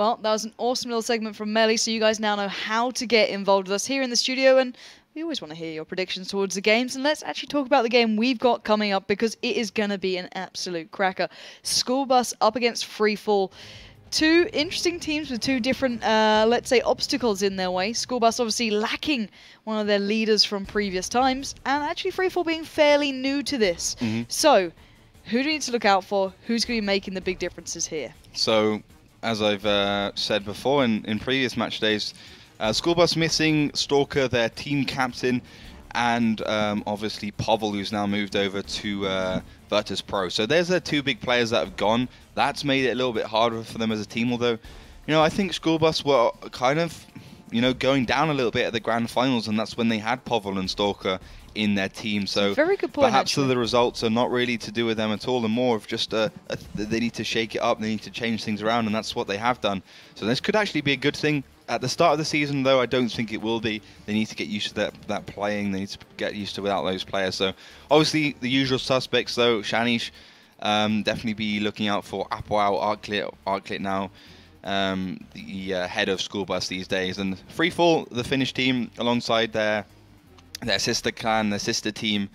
Well, that was an awesome little segment from Melly, so you guys now know how to get involved with us here in the studio, and we always want to hear your predictions towards the games. And let's actually talk about the game we've got coming up because it is going to be an absolute cracker. School Bus up against Freefall. Two interesting teams with two different, uh, let's say, obstacles in their way. School Bus obviously lacking one of their leaders from previous times, and actually Freefall being fairly new to this. Mhm. So, who do we need to look out for? Who's going to be making the big differences here? So, as I've uh, said before in, in previous match days, uh, School Bus missing Stalker, their team captain, and um, obviously Povel, who's now moved over to uh, Virtus Pro. So there's their two big players that have gone. That's made it a little bit harder for them as a team. Although, you know, I think School Bus were kind of, you know, going down a little bit at the grand finals, and that's when they had Povel and Stalker in their team. So Very good point, perhaps actually. the results are not really to do with them at all, and more of just a, a, they need to shake it up, they need to change things around, and that's what they have done. So this could actually be a good thing. At the start of the season, though, I don't think it will be. They need to get used to that, that playing. They need to get used to without those players. So obviously the usual suspects, though, Shanish, um, definitely be looking out for Apoel, Arclit, Arclit now, um, the uh, head of School Bus these days, and Freefall, the Finnish team, alongside their their sister clan, their sister team,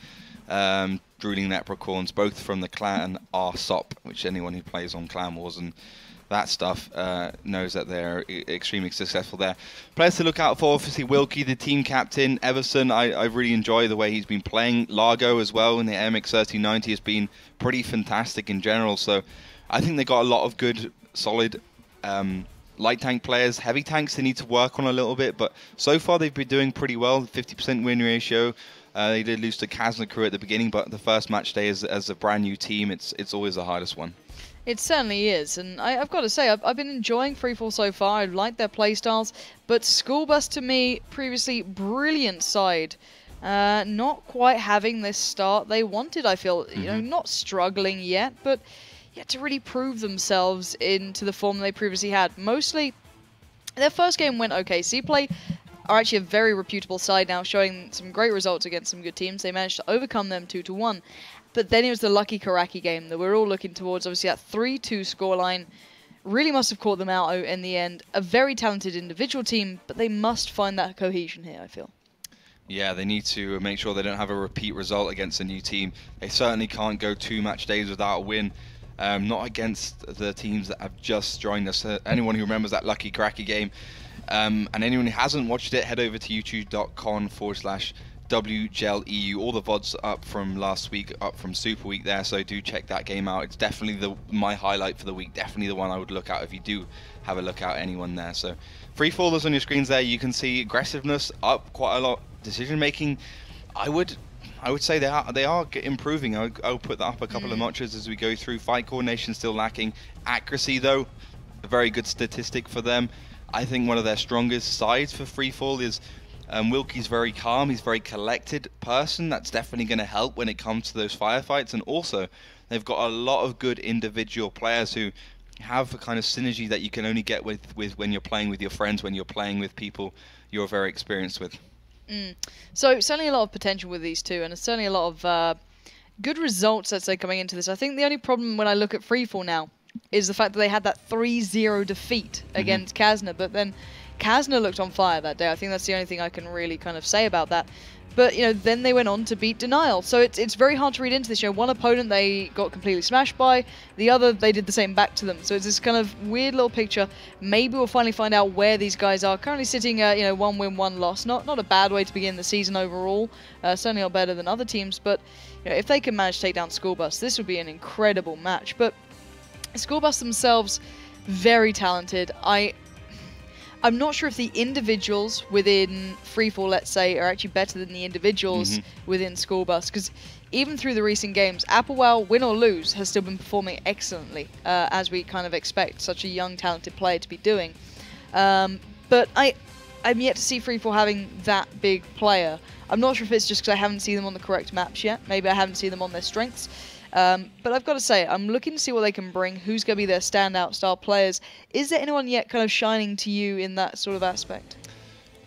um, Drooling Leprechauns, both from the clan Arsop, which anyone who plays on Clan Wars and that stuff uh, knows that they're extremely successful there. Players to look out for, obviously Wilkie, the team captain. Everson, I, I really enjoy the way he's been playing. Largo as well in the MX 1390 has been pretty fantastic in general. So I think they got a lot of good, solid um, light tank players. Heavy tanks they need to work on a little bit, but so far they've been doing pretty well. 50% win ratio. Uh, they did lose to Kazna Kru at the beginning, but the first match day as, as a brand new team, it's it's always the hardest one. It certainly is, and I, I've got to say, I've, I've been enjoying Freefall so far. I like their playstyles, but School Bus to me, previously brilliant side, uh, not quite having this start they wanted. I feel, you know, Mhm. not struggling yet, but yet to really prove themselves into the form they previously had. Mostly, their first game went okay. Seaplay are actually a very reputable side now, showing some great results against some good teams. They managed to overcome them two to one. But then it was the Lucky Cracky game that we're all looking towards. Obviously, that 3 2 scoreline really must have caught them out in the end. A very talented individual team, but they must find that cohesion here, I feel. Yeah, they need to make sure they don't have a repeat result against a new team. They certainly can't go two match days without a win. Um, not against the teams that have just joined us. Uh, anyone who remembers that lucky cracky game, um, and anyone who hasn't watched it, head over to youtube.com forward slash WGLEU. All the VODs up from last week, up from Super Week there, so do check that game out. It's definitely the my highlight for the week. Definitely the one I would look out if you do have a look out anyone there. So free fallers on your screens there. You can see aggressiveness up quite a lot. Decision making, I would. I would say they are they are improving. I'll, I'll put that up a couple of Mm. notches as we go through. Fight coordination still lacking. Accuracy though, a very good statistic for them. I think one of their strongest sides for freefall is um, Wilkie's very calm. He's a very collected person. That's definitely going to help when it comes to those firefights. And also, they've got a lot of good individual players who have a kind of synergy that you can only get with, with when you're playing with your friends, when you're playing with people you're very experienced with. Mm. So certainly a lot of potential with these two, and certainly a lot of uh, good results, let's say, coming into this. I think the only problem when I look at Freefall now is the fact that they had that 3-0 defeat against Kazna, but then Kazna looked on fire that day. I think that's the only thing I can really kind of say about that. But you know, then they went on to beat Denial. So it's it's very hard to read into this. You know, one opponent they got completely smashed by, the other they did the same back to them. So it's this kind of weird little picture. Maybe we'll finally find out where these guys are. Currently sitting, uh, you know, one win, one loss. Not not a bad way to begin the season overall. Uh, certainly not better than other teams. But you know, if they can manage to take down School Bus, this would be an incredible match. But School Bus themselves, very talented. I I'm not sure if the individuals within Freefall, let's say, are actually better than the individuals Mhm. within School Bus. Because even through the recent games, Applewell, win or lose, has still been performing excellently, uh, as we kind of expect such a young, talented player to be doing. Um, but I, I'm yet to see Freefall having that big player. I'm not sure if it's just because I haven't seen them on the correct maps yet. Maybe I haven't seen them on their strengths. Um, but I've got to say, I'm looking to see what they can bring. Who's going to be their standout star players? Is there anyone yet kind of shining to you in that sort of aspect?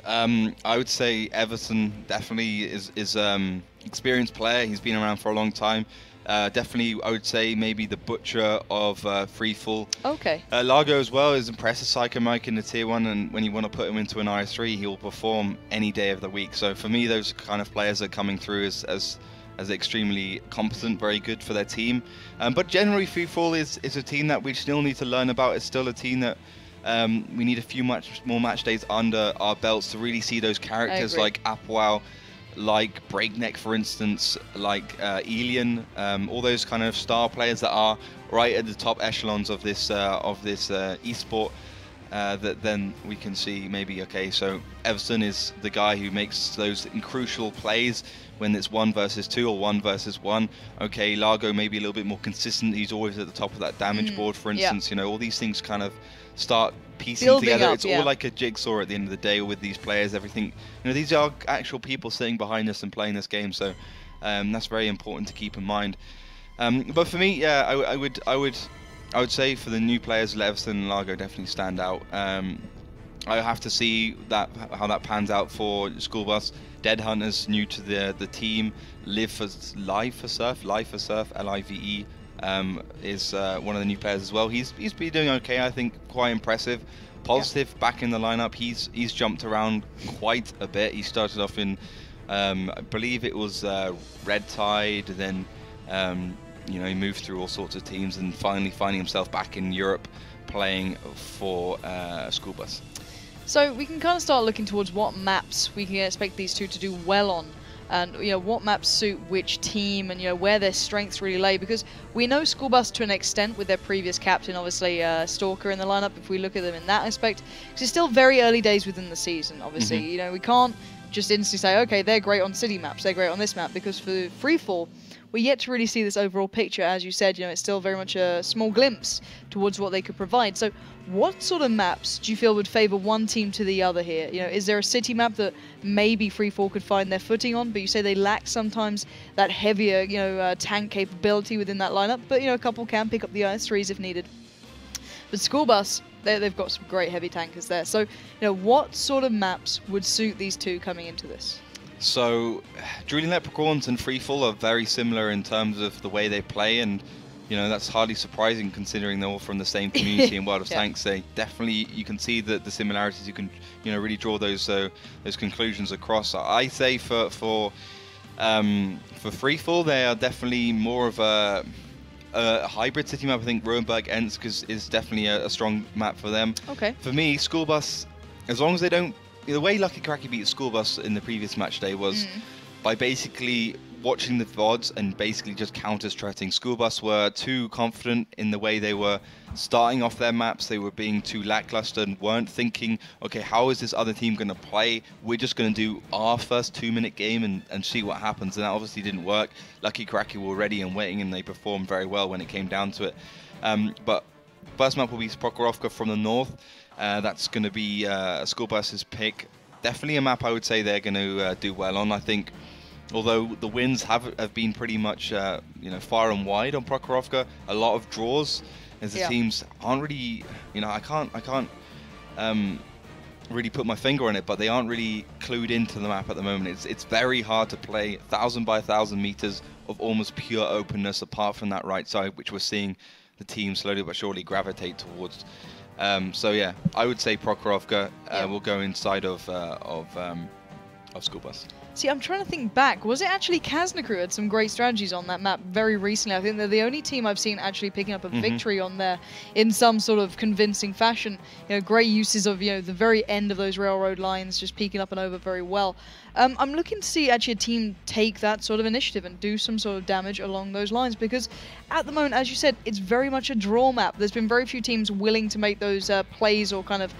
Um, I would say Everton definitely is is um, experienced player. He's been around for a long time. Uh, definitely, I would say maybe the butcher of uh, freefall. Okay. Uh, Largo as well is impressive Psycho Mike in the tier one, and when you want to put him into an IS3, he'll perform any day of the week. So for me, those kind of players are coming through as as, as extremely competent, very good for their team. Um, but generally, freefall is is a team that we still need to learn about. It's still a team that. Um, we need a few much more match days under our belts to really see those characters like Apwao, like Breakneck, for instance, like uh, Elian, um, all those kind of star players that are right at the top echelons of this uh, of this uh, esport. Uh, that then we can see maybe okay, so Everson is the guy who makes those crucial plays when it's one versus two or one versus one. Okay, Largo maybe a little bit more consistent. He's always at the top of that damage Mm, board, for yeah. instance. You know, all these things kind of start piecing Building together. up, it's yeah. all like a jigsaw at the end of the day with these players. Everything, you know, these are actual people sitting behind us and playing this game. So um, that's very important to keep in mind. Um, but for me, yeah, I, I would, I would, I would say for the new players, Leveson and Largo definitely stand out. Um, I have to see that how that pans out for School Bus. Dead Hunters new to the the team. Live for Live for Surf, Live for Surf, L-I-V-E, um, is uh, one of the new players as well. He's he's been doing okay, I think, quite impressive. Positive back in the lineup. He's he's jumped around quite a bit. He started off in, um, I believe it was uh, Red Tide, then um, you know he moved through all sorts of teams and finally finding himself back in Europe playing for uh, School Bus. So we can kind of start looking towards what maps we can expect these two to do well on, and you know what maps suit which team, and you know where their strengths really lay. Because we know School Bus to an extent with their previous captain, obviously uh, Stalker in the lineup. If we look at them in that aspect, because it's still very early days within the season. Obviously, Mhm. you know we can't just instantly say, okay, they're great on city maps, they're great on this map, because for freefall. We yet to really see this overall picture, as you said. You know, it's still very much a small glimpse towards what they could provide. So, what sort of maps do you feel would favour one team to the other here? You know, is there a city map that maybe Freefall could find their footing on, but you say they lack sometimes that heavier, you know, uh, tank capability within that lineup? But you know, a couple can pick up the IS3s if needed. But School Bus, they, they've got some great heavy tankers there. So, you know, what sort of maps would suit these two coming into this? So, Drooling Leprechauns and Freefall are very similar in terms of the way they play, and you know that's hardly surprising considering they're all from the same community in World of Yeah. Tanks. They definitely you can see the, the similarities. You can you know really draw those uh, those conclusions across. I say for for um, for Freefall, they are definitely more of a a hybrid city map. I think Ruinberg Ensk is, is definitely a, a strong map for them. Okay. For me, School Bus, as long as they don't. The way Lucky Cracky beat School Bus in the previous match day was Mm. by basically watching the VODs and basically just counter strutting. School Bus were too confident in the way they were starting off their maps. They were being too lackluster and weren't thinking, okay, how is this other team going to play? We're just going to do our first two minute game and, and see what happens. And that obviously didn't work. Lucky Cracky were ready and waiting and they performed very well when it came down to it. Um, but First map will be Prokhorovka from the north. Uh, that's going to be uh, School Bus's pick. Definitely a map I would say they're going to uh, do well on. I think, although the wins have have been pretty much uh, you know far and wide on Prokhorovka, a lot of draws as the Yeah. teams aren't really you know I can't I can't um, really put my finger on it, but they aren't really clued into the map at the moment. It's it's very hard to play thousand by thousand meters of almost pure openness apart from that right side, which we're seeing the team slowly but surely gravitate towards. Um, so yeah, I would say Prokhorovka uh, Yeah. will go inside of uh, of um, of School Bus. See, I'm trying to think back. Was it actually Kazna Kru had some great strategies on that map very recently? I think they're the only team I've seen actually picking up a Mhm. victory on there in some sort of convincing fashion. You know, great uses of you know the very end of those railroad lines, just peeking up and over very well. Um, I'm looking to see actually a team take that sort of initiative and do some sort of damage along those lines because at the moment, as you said, it's very much a draw map. There's been very few teams willing to make those uh, plays or kind of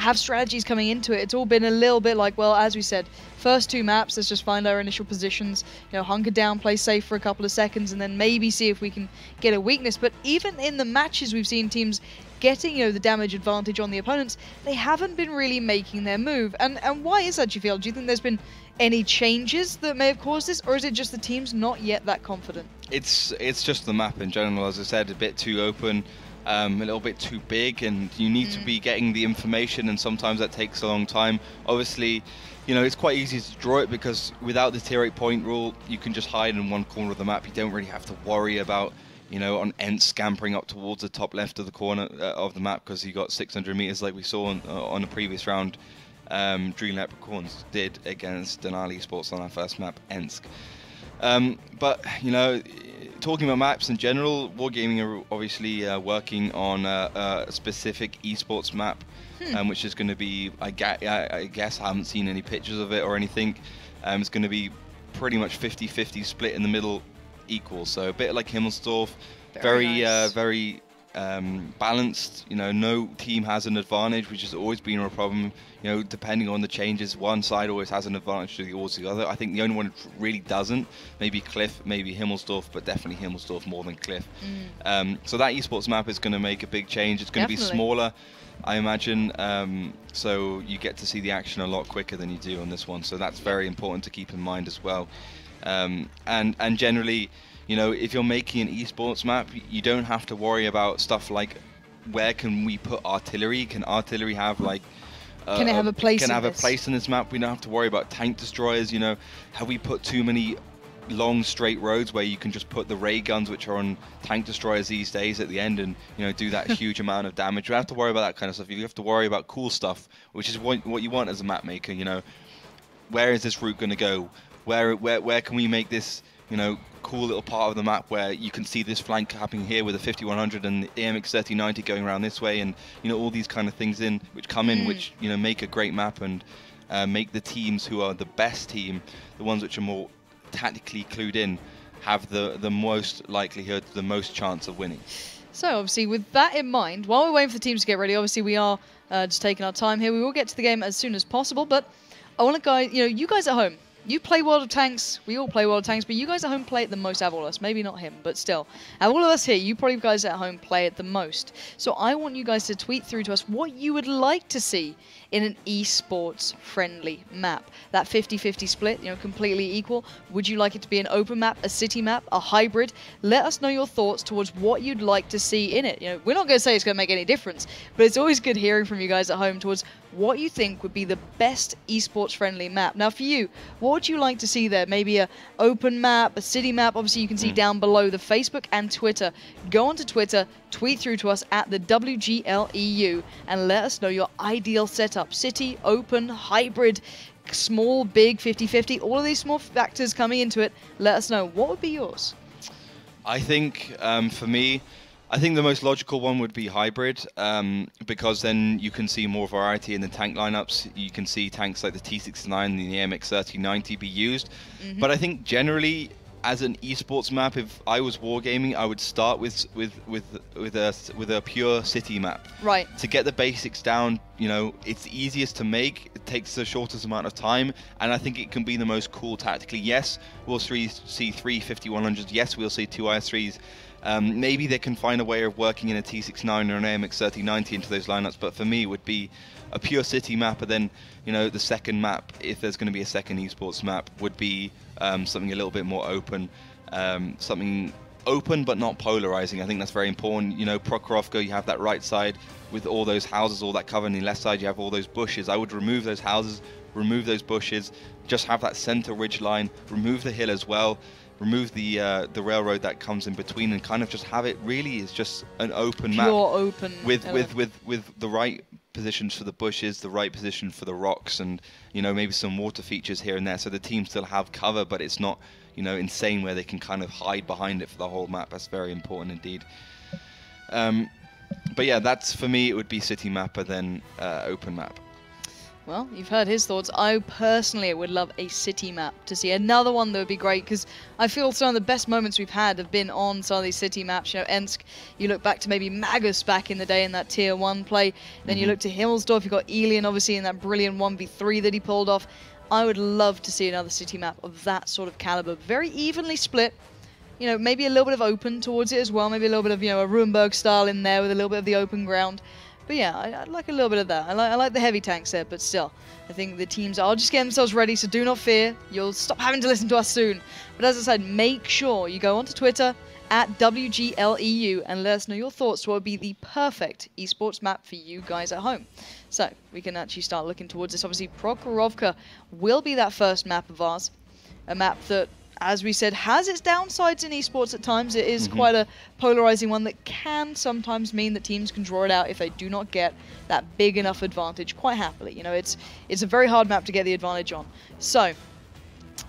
have strategies coming into it. It's all been a little bit like, well, as we said, first two maps, let's just find our initial positions, you know, hunker down, play safe for a couple of seconds, and then maybe see if we can get a weakness. But even in the matches we've seen teams getting, you know, the damage advantage on the opponents, they haven't been really making their move. And and why is that, you feel? Do you think there's been any changes that may have caused this, or is it just the team's not yet that confident? It's it's just the map in general, as I said, a bit too open. Um, a little bit too big, and you need to Mm. be getting the information, and sometimes that takes a long time. Obviously, you know, it's quite easy to draw it because without the tier 8 point rule, you can just hide in one corner of the map. You don't really have to worry about, you know, on Ent scampering up towards the top left of the corner uh, of the map because he got 600 meters like we saw on, uh, on the previous round. Um, Dream Leprechauns did against Denial eSports on our first map, Ensk. Um, but you know, talking about maps in general, Wargaming are obviously uh, working on a, a specific esports map, Hmm. um, which is going to be, I, ga- I, guess, I haven't seen any pictures of it or anything. Um, it's going to be pretty much 50-50 split in the middle, equal. So a bit like Himmelsdorf, Very very, uh, very um, balanced. You know, no team has an advantage, which has always been a problem. You know, depending on the changes, one side always has an advantage towards the other. I think the only one who really doesn't, maybe Cliff, maybe Himmelsdorf, but definitely Himmelsdorf more than Cliff. Mm. Um, so that esports map is going to make a big change. It's going to be smaller, I imagine. Um, so you get to see the action a lot quicker than you do on this one. So that's very important to keep in mind as well. Um, and and generally, you know, if you're making an esports map, you don't have to worry about stuff like where can we put artillery? Can artillery have like uh, Can it have a place Can in have a this? place in this map? We don't have to worry about tank destroyers. You know, have we put too many long straight roads where you can just put the ray guns, which are on tank destroyers these days, at the end, and you know do that huge amount of damage? You don't have to worry about that kind of stuff. You have to worry about cool stuff, which is what, what you want as a map maker. You know, where is this route going to go? Where where where can we make this you know cool little part of the map where you can see this flank happening here with a 5100 and the AMX 3090 going around this way, and you know all these kind of things in which come in, Mm. which you know make a great map and uh, make the teams who are the best team, the ones which are more tactically clued in, have the the most likelihood, the most chance of winning. So obviously, with that in mind, while we're waiting for the teams to get ready, obviously we are uh, just taking our time here. We will get to the game as soon as possible, but I want to guys, you know, you guys at home, you play World of Tanks. We all play World of Tanks, but you guys at home play it the most. Out of all of us, maybe not him, but still, out of all of us here, you probably guys at home play it the most. So I want you guys to tweet through to us what you would like to see in an esports friendly map. That 50-50 split, you know, completely equal. Would you like it to be an open map, a city map, a hybrid? Let us know your thoughts towards what you'd like to see in it. You know, we're not going to say it's going to make any difference, but it's always good hearing from you guys at home towards what you think would be the best esports friendly map. Now for you, what would you like to see there? Maybe a open map, a city map. Obviously you can see Mm. down below the Facebook and Twitter. Go onto Twitter, tweet through to us at the WGLEU and let us know your ideal setup. City, open, hybrid, small, big, 50-50, all of these small factors coming into it. Let us know. What would be yours? I think um, for me, I think the most logical one would be hybrid um, because then you can see more variety in the tank lineups. You can see tanks like the T69 and the AMX 3090 be used. But I think generally, as an esports map, if I was wargaming, I would start with with with with a with a pure city map Right. to get the basics down, you know, it's easiest to make. It takes the shortest amount of time, and I think it can be the most cool tactically. Yes, we'll see, see three 5100s. Yes, we'll see two IS3s. Um, maybe they can find a way of working in a T69 or an AMX 3090 into those lineups, but for me, it would be a pure city map, and then, you know, the second map, if there's going to be a second esports map, would be um, something a little bit more open, um, something open but not polarizing. I think that's very important. You know, Prokhorovka, you have that right side with all those houses, all that cover, and the left side you have all those bushes. I would remove those houses, remove those bushes, just have that center ridge line, remove the hill as well, remove the uh, the railroad that comes in between, and kind of just have it really is just an open map Pure open. with with with with the right positions for the bushes, the right position for the rocks, and you know maybe some water features here and there, so the team still have cover, but it's not you know insane where they can kind of hide behind it for the whole map. That's very important indeed. Um, but yeah, that's for me. It would be city mapper then uh, open map. Well, you've heard his thoughts. I personally would love a city map to see another one that would be great because I feel some of the best moments we've had have been on some of these city maps. You know, Ensk, you look back to maybe Magus back in the day in that tier one play. Then you Mhm. look to Himmelsdorf, you've got Elian obviously in that brilliant 1v3 that he pulled off. I would love to see another city map of that sort of caliber. Very evenly split. You know, maybe a little bit of open towards it as well. Maybe a little bit of, you know, a Ruinberg style in there with a little bit of the open ground. But yeah, I, I like a little bit of that. I like, I like the heavy tanks there, but still, I think the teams are just getting themselves ready, so do not fear. You'll stop having to listen to us soon. But as I said, make sure you go onto Twitter at WGLEU and let us know your thoughts what would be the perfect esports map for you guys at home. So we can actually start looking towards this. Obviously, Prokhorovka will be that first map of ours. A map that as we said, has its downsides in esports at times. It is Mhm. quite a polarizing one that can sometimes mean that teams can draw it out if they do not get that big enough advantage quite happily. You know, it's it's a very hard map to get the advantage on. So,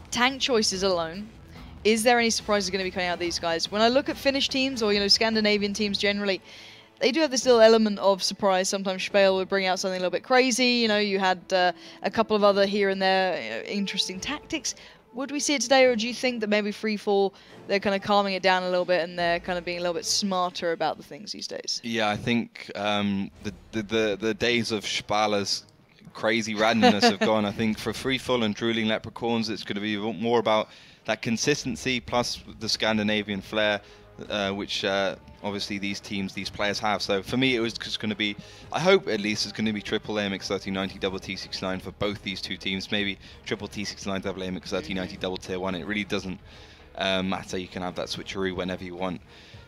tank choices alone. Is there any surprises going to be coming out of these guys? When I look at Finnish teams or you know Scandinavian teams generally, they do have this little element of surprise. Sometimes Spale would bring out something a little bit crazy. You know, you had uh, a couple of other here and there you know, interesting tactics. Would we see it today, or do you think that maybe Freefall they're kind of calming it down a little bit and they're kind of being a little bit smarter about the things these days? Yeah, I think um, the, the the the days of Spala's crazy randomness have gone. I think for Freefall and Drooling Leprechauns, it's going to be more about that consistency plus the Scandinavian flair, uh, which uh, obviously these teams, these players have. So for me, it was just going to be, I hope at least, it's going to be triple AMX 3090 double T69 for both these two teams. Maybe triple T69 double AMX 3090 double tier one. It really doesn't um, matter. You can have that switcheroo whenever you want.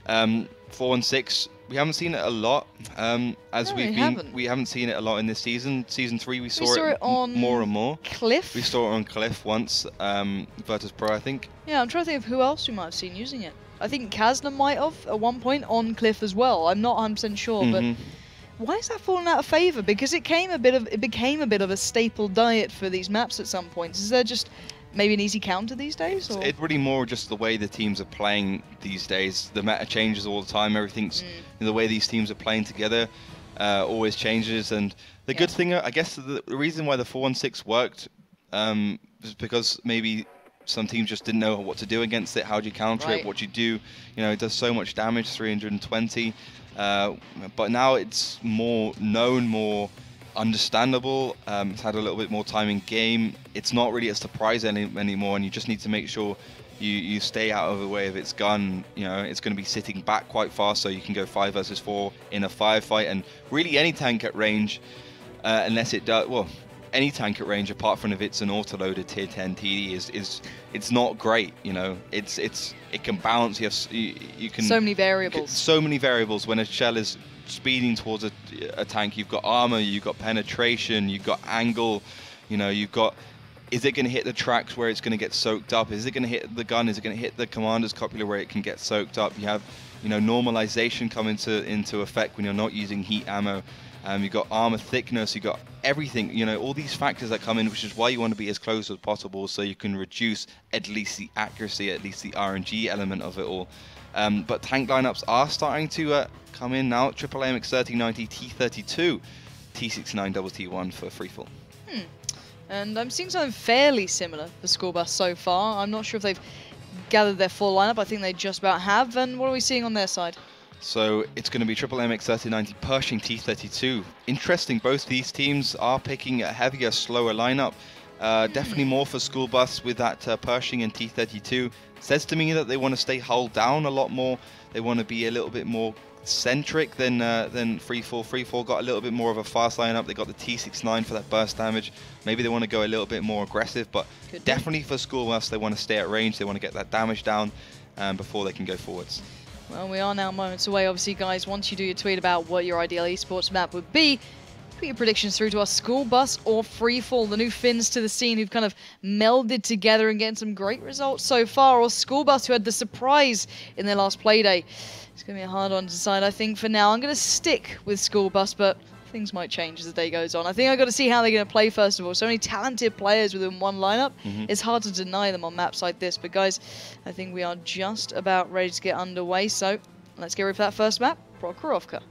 Um, four and six, we haven't seen it a lot. Um, as No, we've we been, haven't. we haven't seen it a lot in this season. Season three, we saw, saw it on more and more. Cliff? We saw it on Cliff once, um, Virtus Pro, I think. Yeah, I'm trying to think of who else we might have seen using it. I think Kazna might have at one point on Cliff as well. I'm not 100% sure, but Mhm. why is that falling out of favor? Because it came a bit of it became a bit of a staple diet for these maps at some points. Is there just maybe an easy counter these days? Or? It's really more just the way the teams are playing these days. The meta changes all the time. Everything's Mm. the way these teams are playing together uh, always changes. And the good thing, uh, I guess, the, the reason why the four one six worked um, is because maybe some teams just didn't know what to do against it. How do you counter Right. it? What do you do? You know, it does so much damage, 320. Uh, but now it's more known, more understandable. Um, it's had a little bit more time in game. It's not really a surprise any, anymore, and you just need to make sure you, you stay out of the way of its gun. You know, it's going to be sitting back quite far, so you can go five versus four in a firefight, and really any tank at range, uh, unless it does well. Any tank at range, apart from if it's an autoloaded tier 10 TD, is is it's not great. You know, it's it's it can bounce. You have you, you can so many variables. So many variables. When a shell is speeding towards a, a tank, you've got armor, you've got penetration, you've got angle. You know, you've got. Is it going to hit the tracks where it's going to get soaked up? Is it going to hit the gun? Is it going to hit the commander's cupola where it can get soaked up? You have, you know, normalization come into into effect when you're not using heat ammo. Um, you've got armor thickness. You've got everything. You know, all these factors that come in, which is why you want to be as close as possible, so you can reduce at least the accuracy, at least the RNG element of it all. Um, but tank lineups are starting to uh, come in now. Triple AMX 3090 T32, T69 double T1 for freefall. Hmm. And I'm seeing something fairly similar for School Bus so far. I'm not sure if they've gathered their full lineup. I think they just about have. And what are we seeing on their side? So it's going to be Triple MX 3090 Pershing T32. Interesting, both these teams are picking a heavier, slower lineup. Uh, definitely more for school bus with that uh, Pershing and T32. Says to me that they want to stay hull down a lot more. They want to be a little bit more centric than uh, than Freefall. Freefall got a little bit more of a fast lineup. They got the T69 for that burst damage. Maybe they want to go a little bit more aggressive, but Could be. definitely for school bus, they want to stay at range. They want to get that damage down um, before they can go forwards. Well, we are now moments away. Obviously, guys, once you do your tweet about what your ideal esports map would be, put your predictions through to us. School bus or free fall, the new Finns to the scene who've kind of melded together and getting some great results so far, or school bus who had the surprise in their last playday. It's going to be a hard one to decide, I think, for now. I'm going to stick with school bus, but things might change as the day goes on. I think I've got to see how they're going to play first of all. So many talented players within one lineup. Mhm. It's hard to deny them on maps like this. But guys, I think we are just about ready to get underway. So let's get ready for that first map, Prokhorovka.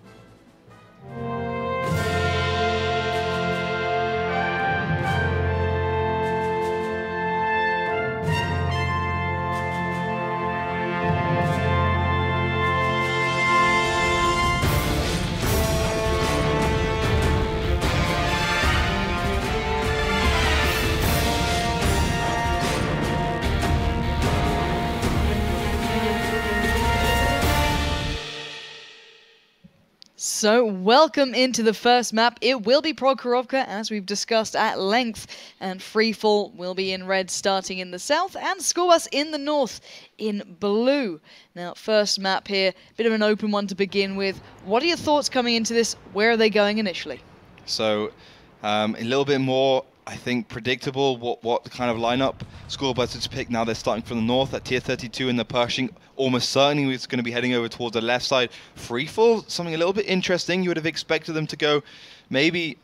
So, welcome into the first map. It will be Prokhorovka, as we've discussed at length, and Freefall will be in red starting in the south, and Schoolbus in the north in blue. Now, first map here, a bit of an open one to begin with. What are your thoughts coming into this? Where are they going initially? So, um, a little bit more I think predictable what what kind of lineup School Buzzards pick. Now they're starting from the north at tier 32 in the Pershing. Almost certainly it's going to be heading over towards the left side. Freefall, something a little bit interesting. You would have expected them to go maybe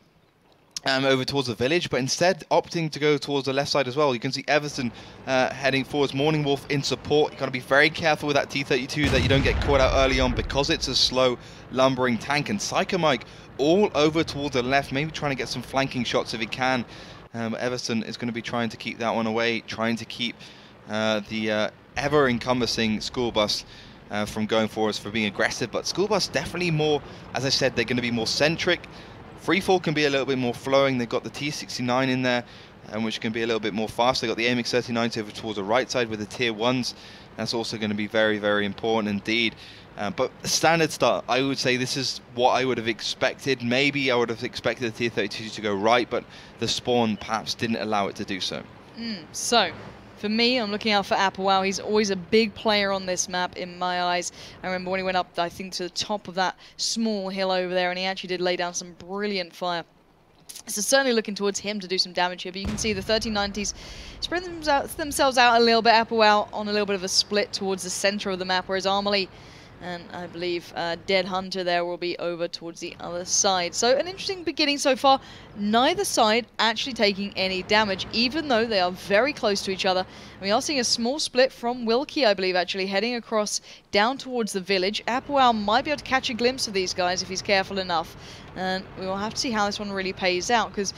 um, over towards the village, but instead opting to go towards the left side as well. You can see Everson uh, heading forwards, Morning Wolf in support. You've got to be very careful with that T32 that you don't get caught out early on because it's a slow, lumbering tank. And Psycho Mike all over towards the left, maybe trying to get some flanking shots if he can. Um, Everson is going to be trying to keep that one away, trying to keep uh, the uh, ever-encompassing school bus uh, from going forwards for being aggressive. But school bus definitely more, as I said, they're going to be more centric. Freefall can be a little bit more flowing. They've got the T69 in there, um, which can be a little bit more fast. They've got the AMX-39 over towards the right side with the tier ones. That's also going to be very, very important indeed. Uh, but standard start, I would say this is what I would have expected. Maybe I would have expected the T32 to go right, but the spawn perhaps didn't allow it to do so. Mm, so, for me, I'm looking out for Applewell. He's always a big player on this map in my eyes. I remember when he went up, I think, to the top of that small hill over there, and he actually did lay down some brilliant fire. So certainly looking towards him to do some damage here, but you can see the 1390s spread themselves out a little bit. Applewell on a little bit of a split towards the center of the map, whereas Armley and I believe uh, Dead Hunter there will be over towards the other side. So an interesting beginning so far. Neither side actually taking any damage, even though they are very close to each other. And we are seeing a small split from Wilkie, I believe, actually heading across down towards the village. Applewell might be able to catch a glimpse of these guys if he's careful enough. And we will have to see how this one really pays out, because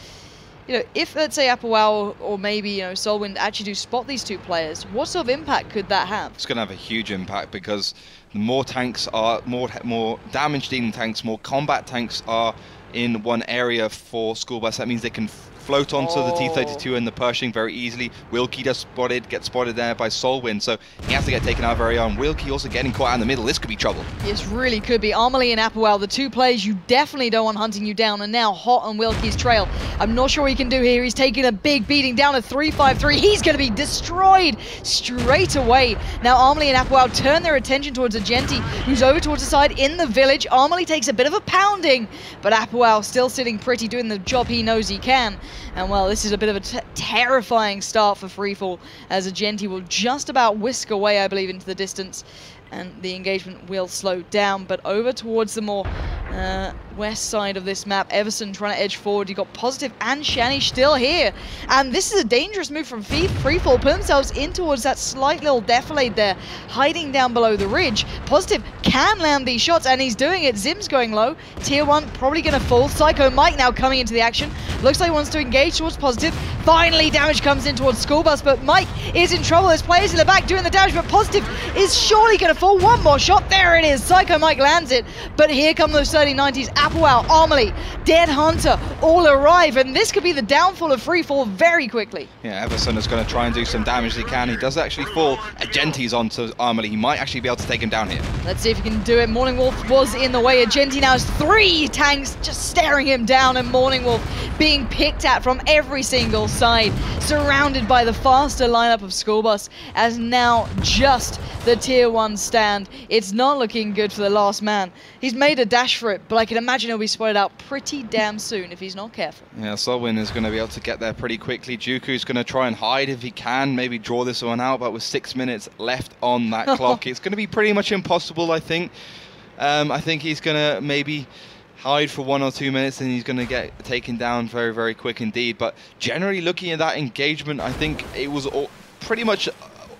you know, if let's say Applewell or maybe you know Solwind actually do spot these two players, what sort of impact could that have? It's going to have a huge impact because the more tanks are more more damage dealing tanks, more combat tanks are in one area for school bus. That means they can float onto oh. the T-32 and the Pershing very easily. Wilkie does spotted, gets spotted there by Solwind, so he has to get taken out very on. Wilkie also getting caught out in the middle. This could be trouble. This really could be. Armley and Applewell, the two players you definitely don't want hunting you down, and now hot on Wilkie's trail. I'm not sure what he can do here. He's taking a big beating down at 353. He's going to be destroyed straight away. Now Armley and Applewell turn their attention towards Agenti, who's over towards the side in the village. Armley takes a bit of a pounding, but Applewell still sitting pretty, doing the job he knows he can. And well, this is a bit of a terrifying start for Freefall as Agenti will just about whisk away, I believe, into the distance and the engagement will slow down. But over towards the more uh, west side of this map, Everson trying to edge forward. You got Positive and Shani still here. And this is a dangerous move from Freefall. Put themselves in towards that slight little defilade there, hiding down below the ridge. Positive can land these shots, and he's doing it. Zim's going low. Tier 1 probably going to fall. Psycho Mike now coming into the action. Looks like he wants to engage towards Positive. Finally, damage comes in towards School Bus, but Mike is in trouble. There's players in the back doing the damage, but Positive is surely going to fall. One more shot. There it is. Psycho Mike lands it. But here come those 3090s. Applewell, Armley, Dead Hunter all arrive, and this could be the downfall of Freefall very quickly. Yeah, Everson is going to try and do some damage he can. He does actually fall. Agenti's onto Armley. He might actually be able to take him down here. Let's see if he can do it. Morning Wolf was in the way. Agenti now has three tanks just staring him down, and Morning Wolf being picked at from every single side, surrounded by the faster lineup of School Bus, as now just the tier 1 stand. It's not looking good for the last man. He's made a dash for it, but I can imagine he'll be spotted out pretty damn soon if he's not careful. Yeah, Solwyn is going to be able to get there pretty quickly. Juku's going to try and hide if he can, maybe draw this one out, but with six minutes left on that clock, it's going to be pretty much impossible, I think. Um, I think he's going to maybe hide for one or two minutes and he's going to get taken down very, very quick indeed. But generally looking at that engagement, I think it was all, pretty much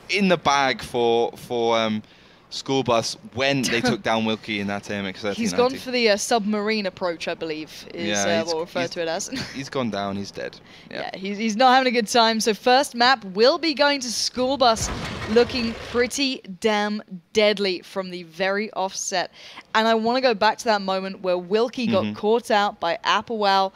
in the bag for for um, school bus when they took down Wilkie in that AMX He's gone for the uh, submarine approach, I believe, is yeah, uh, what we'll refer to it as. he's gone down, he's dead. Yeah. yeah, he's, he's not having a good time. So first map will be going to school bus, looking pretty damn deadly from the very offset. And I want to go back to that moment where Wilkie mm -hmm. got caught out by Applewell.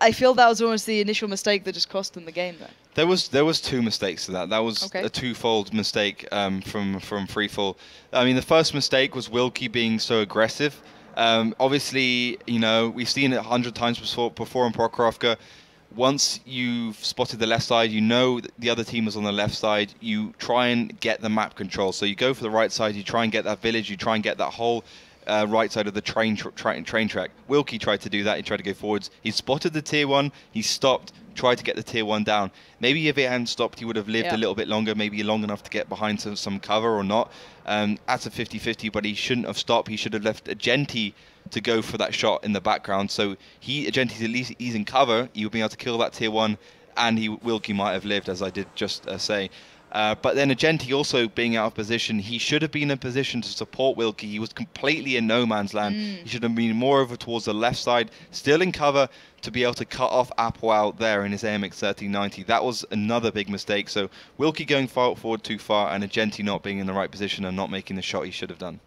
I feel that was almost the initial mistake that just cost them the game, though. There was there was two mistakes to that. That was okay. a twofold mistake um, from from Freefall. I mean, the first mistake was Wilkie being so aggressive Um, obviously, you know, we've seen it a hundred times before, before in Prokhorovka. Once you've spotted the left side, you know the other team is on the left side. You try and get the map control. So you go for the right side. You try and get that village. You try and get that whole uh, right side of the train tr- tra- train track. Wilkie tried to do that. He tried to go forwards. He spotted the tier one. He stopped. Tried to get the tier one down. Maybe if he hadn't stopped, he would have lived Yeah. a little bit longer. Maybe long enough to get behind some, some cover or not. Um, that's a 50-50, but he shouldn't have stopped. He should have left Agenti to go for that shot in the background. So he Agenti's at least he's in cover. He would be able to kill that tier one, and he Wilkie might have lived, as I did just uh, say. Uh, but then Agenti also being out of position, he should have been in position to support Wilkie. He was completely in no man's land. He should have been more over towards the left side, still in cover to be able to cut off Apple out there in his AMX 1390. That was another big mistake. So Wilkie going far forward too far and Agenti not being in the right position and not making the shot he should have done.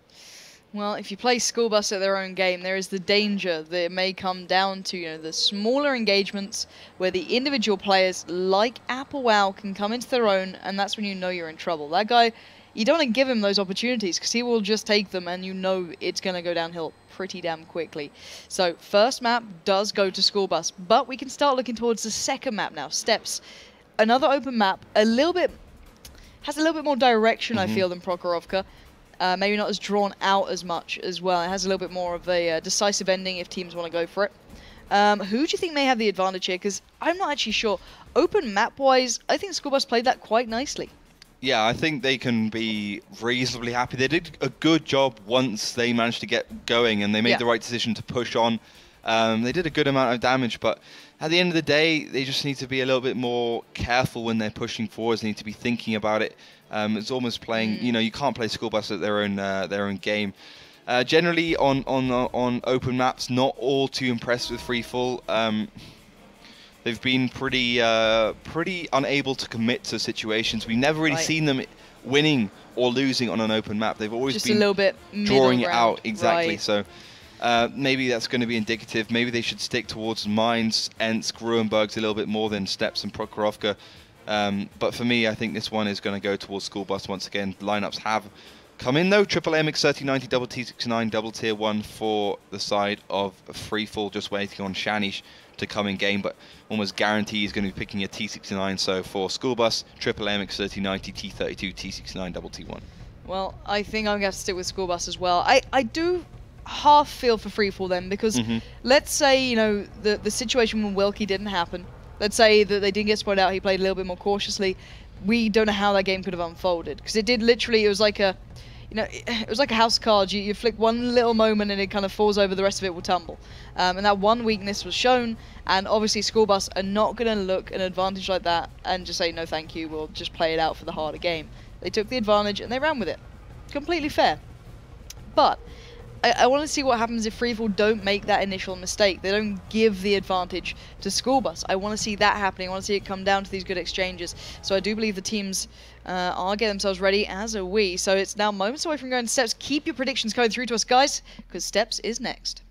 Well, if you play school bus at their own game, there is the danger that it may come down to you know the smaller engagements where the individual players like Apple Wow can come into their own, and that's when you know you're in trouble. That guy, you don't want to give him those opportunities because he will just take them, and you know it's going to go downhill pretty damn quickly. So first map does go to school bus, but we can start looking towards the second map now. Steppes, another open map, a little bit has a little bit more direction, I Mhm. feel, than Prokhorovka. Uh, maybe not as drawn out as much as well. It has a little bit more of a uh, decisive ending if teams want to go for it. Um, who do you think may have the advantage here? Because I'm not actually sure. Open map wise, I think School Bus played that quite nicely. Yeah, I think they can be reasonably happy. They did a good job once they managed to get going and they made Yeah. the right decision to push on. Um, they did a good amount of damage, but at the end of the day, they just need to be a little bit more careful when they're pushing forwards. They need to be thinking about it. Um, it's almost playing, you know, you can't play school bus at their own uh, their own game. Uh, generally, on on uh, on open maps, not all too impressed with free fall. Um, they've been pretty uh, pretty unable to commit to situations. We've never really Right. seen them winning or losing on an open map. They've always Just a been little bit drawing it out exactly. Right. So uh, maybe that's going to be indicative. Maybe they should stick towards Mines, Ensk, Ruinbergs a little bit more than Steppes and Prokhorovka. Um, but for me, I think this one is going to go towards School Bus once again. Lineups have come in though. Triple MX 3090, double T69, double tier one for the side of Freefall, just waiting on Shanish to come in game, but almost guarantee he's going to be picking a T69. So for School Bus, Triple MX 3090, T32, T69, double T1. Well, I think I'm going to have to stick with school bus as well. I, I do half feel for freefall then because Mhm. let's say you know the the situation when Wilkie didn't happen. Let's say that they didn't get spotted out. He played a little bit more cautiously. We don't know how that game could have unfolded because it did literally. It was like a, you know, it, it was like a house card. You, you flick one little moment and it kind of falls over. The rest of it will tumble. Um, and that one weakness was shown. And obviously, school bus are not going to look an advantage like that and just say no, thank you. We'll just play it out for the harder game. They took the advantage and they ran with it. Completely fair. But I, I want to see what happens if Freefall don't make that initial mistake. They don't give the advantage to School Bus. I want to see that happening. I want to see it come down to these good exchanges. So I do believe the teams uh, are getting themselves ready, as are we. So it's now moments away from going to Steppes. Keep your predictions coming through to us, guys, because Steppes is next.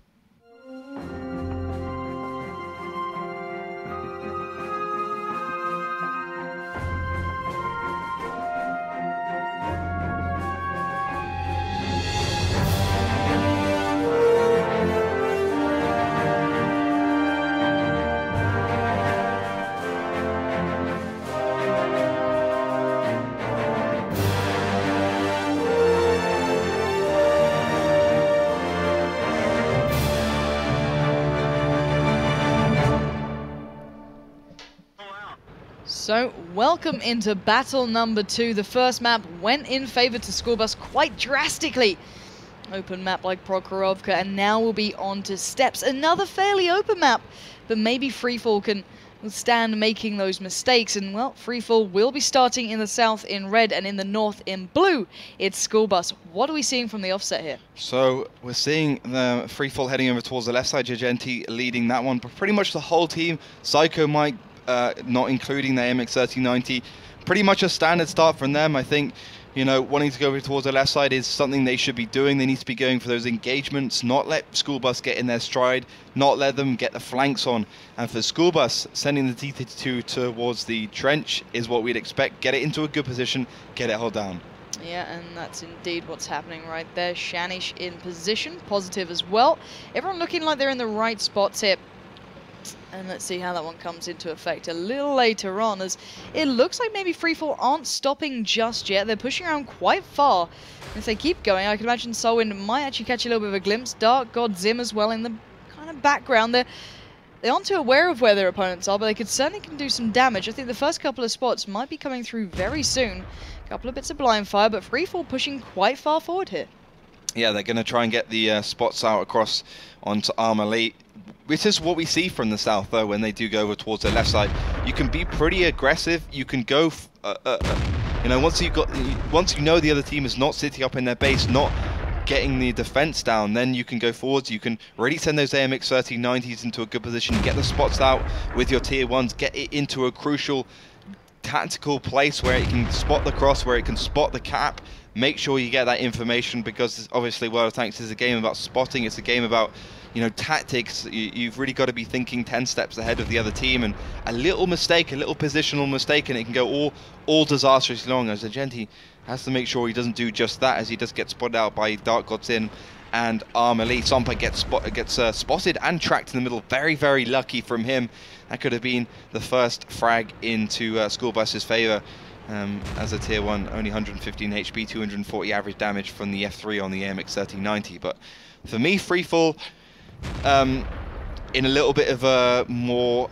Welcome into battle number two. The first map went in favor to School Bus quite drastically. Open map like Prokhorovka, and now we'll be on to Steppes. Another fairly open map, but maybe Freefall can withstand making those mistakes. And, well, Freefall will be starting in the south in red and in the north in blue. It's School Bus. What are we seeing from the offset here? So we're seeing the free fall heading over towards the left side. Gigenti leading that one, but pretty much the whole team. Psycho Mike, uh, not including the MX 1390. Pretty much a standard start from them. I think, you know, wanting to go towards the left side is something they should be doing. They need to be going for those engagements, not let School Bus get in their stride, not let them get the flanks on. And for School Bus, sending the T32 towards the trench is what we'd expect. Get it into a good position, get it held down. Yeah, and that's indeed what's happening right there. Shanish in position, positive as well. Everyone looking like they're in the right spots here. And let's see how that one comes into effect a little later on as it looks like maybe Freefall aren't stopping just yet. They're pushing around quite far. If they keep going, I can imagine Solwyn might actually catch a little bit of a glimpse. Dark God Zim as well in the kind of background there. They aren't too aware of where their opponents are, but they could certainly can do some damage. I think the first couple of spots might be coming through very soon. A couple of bits of blind fire, but Freefall pushing quite far forward here. Yeah, they're going to try and get the uh, spots out across onto Armalite, which is what we see from the south, though, when they do go over towards the left side. You can be pretty aggressive. You can go, uh, uh, uh, you know, once you got, once you know the other team is not sitting up in their base, not getting the defense down, then you can go forwards. You can really send those AMX 1390s into a good position, get the spots out with your tier ones, get it into a crucial tactical place where it can spot the cross, where it can spot the cap. Make sure you get that information because obviously World of Tanks is a game about spotting. It's a game about you know tactics. You, have really got to be thinking 10 steps ahead of the other team, and a little mistake, a little positional mistake, and it can go all all disastrously wrong. As Argenti has to make sure he doesn't do just that, as he does get spotted out by Dark God Zim and Armali. Sompa gets spot, gets uh, spotted and tracked in the middle. Very very lucky from him. That could have been the first frag into uh, School Bus's favour. Um, as a tier 1, only 115 HP, 240 average damage from the F3 on the AMX 1390. But for me, Freefall, um, in a little bit of a more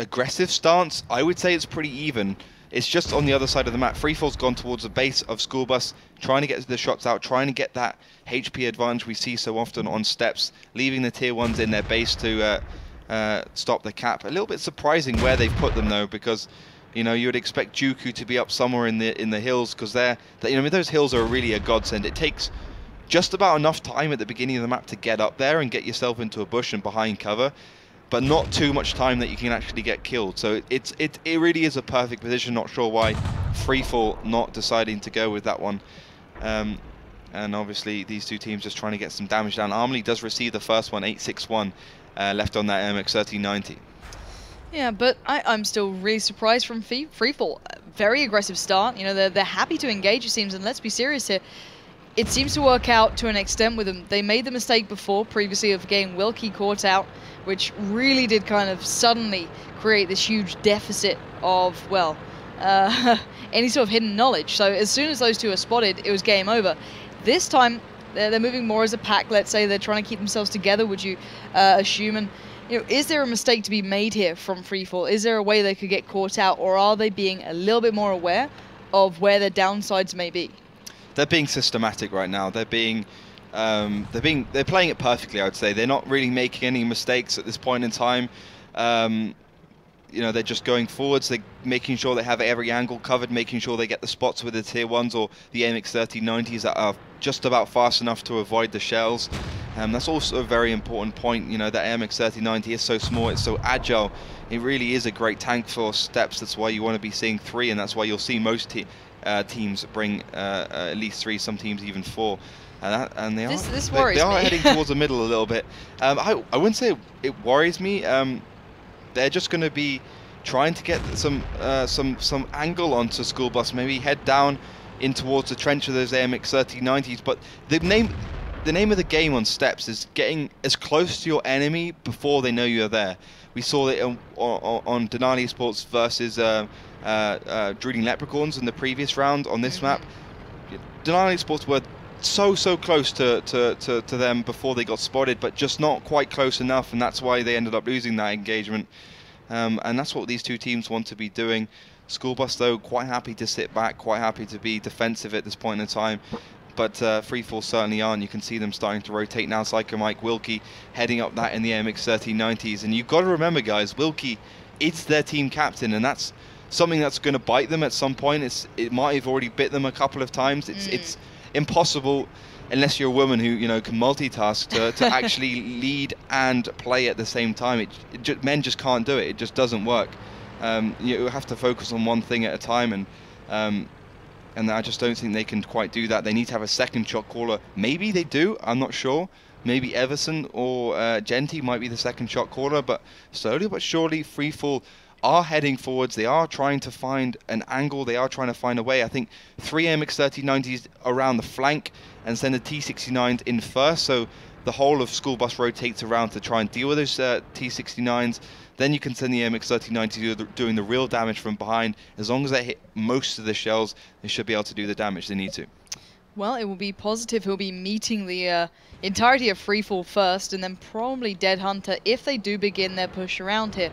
aggressive stance, I would say it's pretty even. It's just on the other side of the map. Freefall's gone towards the base of School Bus, trying to get the shots out, trying to get that HP advantage we see so often on Steppes, leaving the tier 1s in their base to uh, uh, stop the cap. A little bit surprising where they've put them though, because you know you would expect Juku to be up somewhere in the in the hills, because they're they, you know those hills are really a godsend. It takes just about enough time at the beginning of the map to get up there and get yourself into a bush and behind cover, but not too much time that you can actually get killed. So it, it's it it really is a perfect position. Not sure why Freefall not deciding to go with that one. Um, and obviously these two teams just trying to get some damage down. Armley does receive the first one, 861, uh, left on that MX 1390. Yeah, but I, am still really surprised from free, Freefall. Very aggressive start. You know, they're, they're happy to engage, it seems, and let's be serious here. It seems to work out to an extent with them. They made the mistake before, previously, of getting Wilkie caught out, which really did kind of suddenly create this huge deficit of, well, uh, any sort of hidden knowledge. So as soon as those two are spotted, it was game over. This time, they're, they're moving more as a pack. Let's say they're trying to keep themselves together. Would you uh, assume? And you know, is there a mistake to be made here from Freefall? Is there a way they could get caught out, or are they being a little bit more aware of where their downsides may be? They're being systematic right now. They're being um, they're being they're playing it perfectly. I would say they're not really making any mistakes at this point in time. Um, you know, they're just going forwards, they're making sure they have every angle covered, making sure they get the spots with the tier 1s or the AMX 1390s that are just about fast enough to avoid the shells. Um, that's also a very important point, you know, that AMX 1390 is so small, it's so agile. It really is a great tank for Steppes, that's why you want to be seeing three, and that's why you'll see most te uh, teams bring uh, uh, at least three, some teams even four. And, that, and they this, are, this they, they, are heading towards the middle a little bit. Um, I, I wouldn't say it worries me. Um, they're just going to be trying to get some uh, some some angle onto school bus. Maybe head down in towards the trench of those AMX 1390s. But the name the name of the game on Steppes is getting as close to your enemy before they know you're there. We saw it on, on, on Denial eSports versus uh, uh, uh, Drooling Leprechauns in the previous round on this map. Denial eSports were so so close to, to, to, to, them before they got spotted, but just not quite close enough, and that's why they ended up losing that engagement. Um, and that's what these two teams want to be doing. School Bus, though, quite happy to sit back, quite happy to be defensive at this point in time. But uh, Freefall certainly aren't. You can see them starting to rotate now. Psycho Mike Wilkie heading up that in the MX 1390s. And you've got to remember, guys, Wilkie is their team captain, and that's something that's going to bite them at some point. It's, it might have already bit them a couple of times. It's, mm. it's impossible unless you're a woman who you know can multitask to, to actually lead and play at the same time. It, it just, men just can't do it. It just doesn't work. Um, you have to focus on one thing at a time, and um, and I just don't think they can quite do that. They need to have a second shot caller. Maybe they do. I'm not sure. Maybe Everson or uh, Genty might be the second shot caller, but slowly but surely, Freefall are heading forwards. They are trying to find an angle. They are trying to find a way. I think three AMX-3090s around the flank and send the T69s in first. So the whole of school bus rotates around to try and deal with those uh, T69s. Then you can send the AMX-1390 doing the real damage from behind. As long as they hit most of the shells, they should be able to do the damage they need to. Well, it will be positive He'll be meeting the uh, entirety of Freefall first, and then probably Dead Hunter if they do begin their push around here.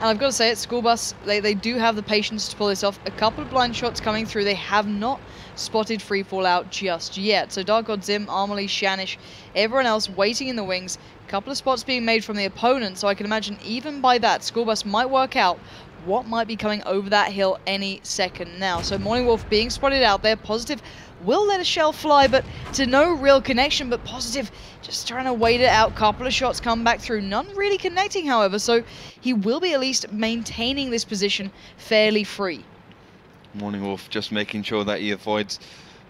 And I've got to say, at School Bus, they, they do have the patience to pull this off. A couple of blind shots coming through. They have not spotted Freefall out just yet. So Dark God Zim, Armely, Shanish, everyone else waiting in the wings. A couple of spots being made from the opponent, so I can imagine even by that, School Bus might work out what might be coming over that hill any second now. So Morning Wolf being spotted out there, positive will let a shell fly, but to no real connection, but positive just trying to wait it out. Couple of shots come back through, none really connecting, however, so he will be at least maintaining this position fairly free. Morning Wolf just making sure that he avoids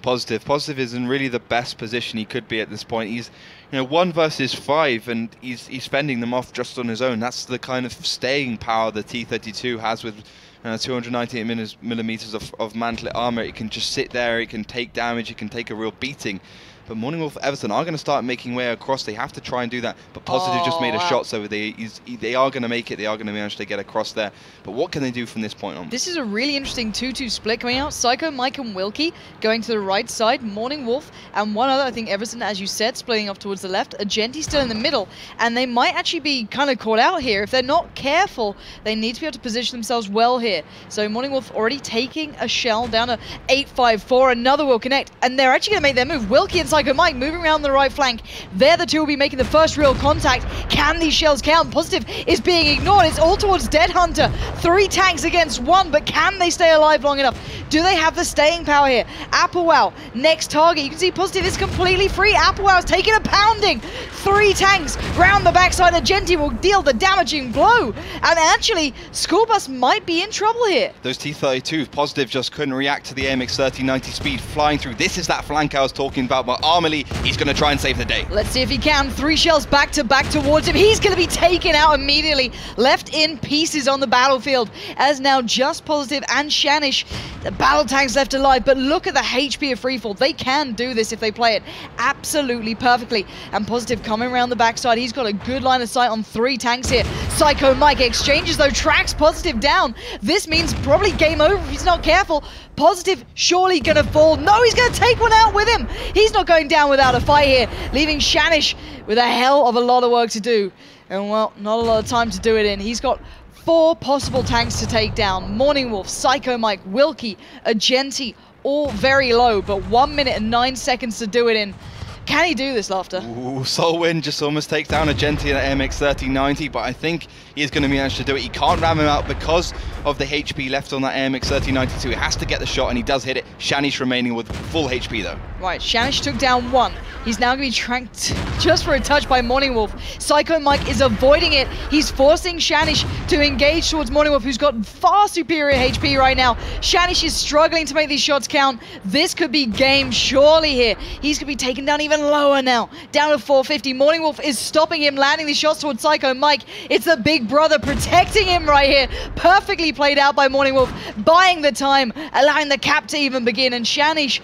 positive. Positive is in really the best position he could be at this point. He's, you know, one versus five, and he's he's fending them off just on his own. That's the kind of staying power the T32 has with uh, 298 millimeters of, of mantlet armor. It can just sit there, it can take damage, it can take a real beating. But Morning Wolf Everton are going to start making way across. They have to try and do that. But Positive oh, just made a oh, wow. shot, so they they are going to make it. They are going to manage to get across there. But what can they do from this point on? This is a really interesting 2-2 split coming out. Psycho, Mike, and Wilkie going to the right side. Morning Wolf and one other, I think Everton, as you said, splitting off towards the left. Agenti still in the middle. And they might actually be kind of caught out here. If they're not careful, they need to be able to position themselves well here. So Morning Wolf already taking a shell down to 8-5-4. Another will connect. And they're actually going to make their move. Wilkie and Psycho Mike moving around the right flank. They're the two will be making the first real contact. Can these shells count? Positive is being ignored. It's all towards Dead Hunter. Three tanks against one, but can they stay alive long enough? Do they have the staying power here? Applewell, next target. You can see Positive is completely free. Applewell is taking a pounding. Three tanks round the backside. Agenti will deal the damaging blow. And actually, School Bus might be in trouble here. Those T-32, Positive just couldn't react to the AMX 1390 speed flying through. This is that flank I was talking about, but Armely he's going to try and save the day. Let's see if he can. Three shells back to back towards him. He's going to be taken out immediately. Left in pieces on the battlefield. As now just Positive and Shanish, the battle tanks left alive. But look at the HP of Freefall. They can do this if they play it absolutely perfectly. And Positive coming around the backside. He's got a good line of sight on three tanks here. Psycho Mike exchanges though, tracks Positive down. This means probably game over if he's not careful. Positive surely gonna fall. No, he's gonna take one out with him. He's not going down without a fight here, leaving Shanish with a hell of a lot of work to do. And well, not a lot of time to do it in. He's got four possible tanks to take down. Morning Wolf, Psycho Mike, Wilkie, Agenti, all very low, but one minute and nine seconds to do it in. Can he do this, Laughter? Ooh, Solwyn just almost takes down Agenti at MX 1390, but I think he's going to manage to do it. He can't ram him out because of the HP left on that AMX1392. He has to get the shot, and he does hit it. Shanish remaining with full HP, though. Right, Shanish took down one. He's now going to be tranked just for a touch by Morning Wolf. Psycho Mike is avoiding it. He's forcing Shanish to engage towards Morning Wolf, who's got far superior HP right now. Shanish is struggling to make these shots count. This could be game surely here. He's going to be taken down even lower now. Down to 450. Morning Wolf is stopping him, landing these shots towards Psycho Mike. It's the big brother protecting him right here. Perfectly played out by Morning Wolf, buying the time, allowing the cap to even begin. And Shanish,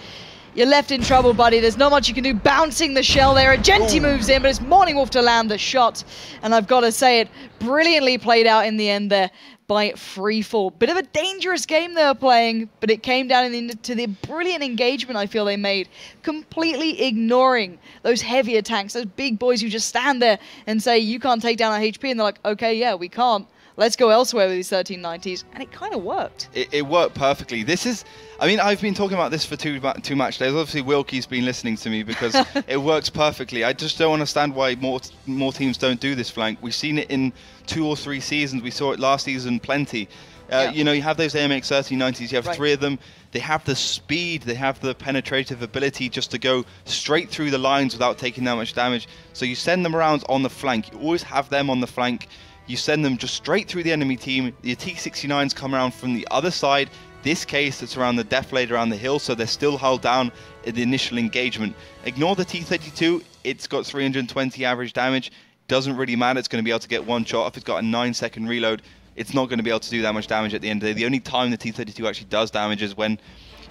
you're left in trouble, buddy. There's not much you can do. Bouncing the shell there. Agenti oh. moves in, but it's Morning Wolf to land the shot. And I've got to say it, brilliantly played out in the end there by Freefall. Bit of a dangerous game they were playing, but it came down the, to the brilliant engagement I feel they made, completely ignoring those heavier tanks, those big boys who just stand there and say, you can't take down our HP, and they're like, okay, yeah, we can't let's go elsewhere with these 1390s, and it kind of worked. It, it, worked perfectly. This is, I mean, I've been talking about this for two two match days. Obviously, Wilkie's been listening to me because it works perfectly. I just don't understand why more more teams don't do this flank. We've seen it in two or three seasons. We saw it last season plenty. Uh, yeah. You know, you have those AMX 1390s. You have right. three of them. They have the speed. They have the penetrative ability just to go straight through the lines without taking that much damage. So you send them around on the flank. You always have them on the flank you send them just straight through the enemy team. The T-69s come around from the other side. This case, it's around the deflate around the hill, so they're still held down in the initial engagement. Ignore the T-32. It's got 320 average damage. Doesn't really matter. It's going to be able to get one shot if it's got a 9 second reload. it's not going to be able to do that much damage at the end of the day. The only time the T32 actually does damage is when,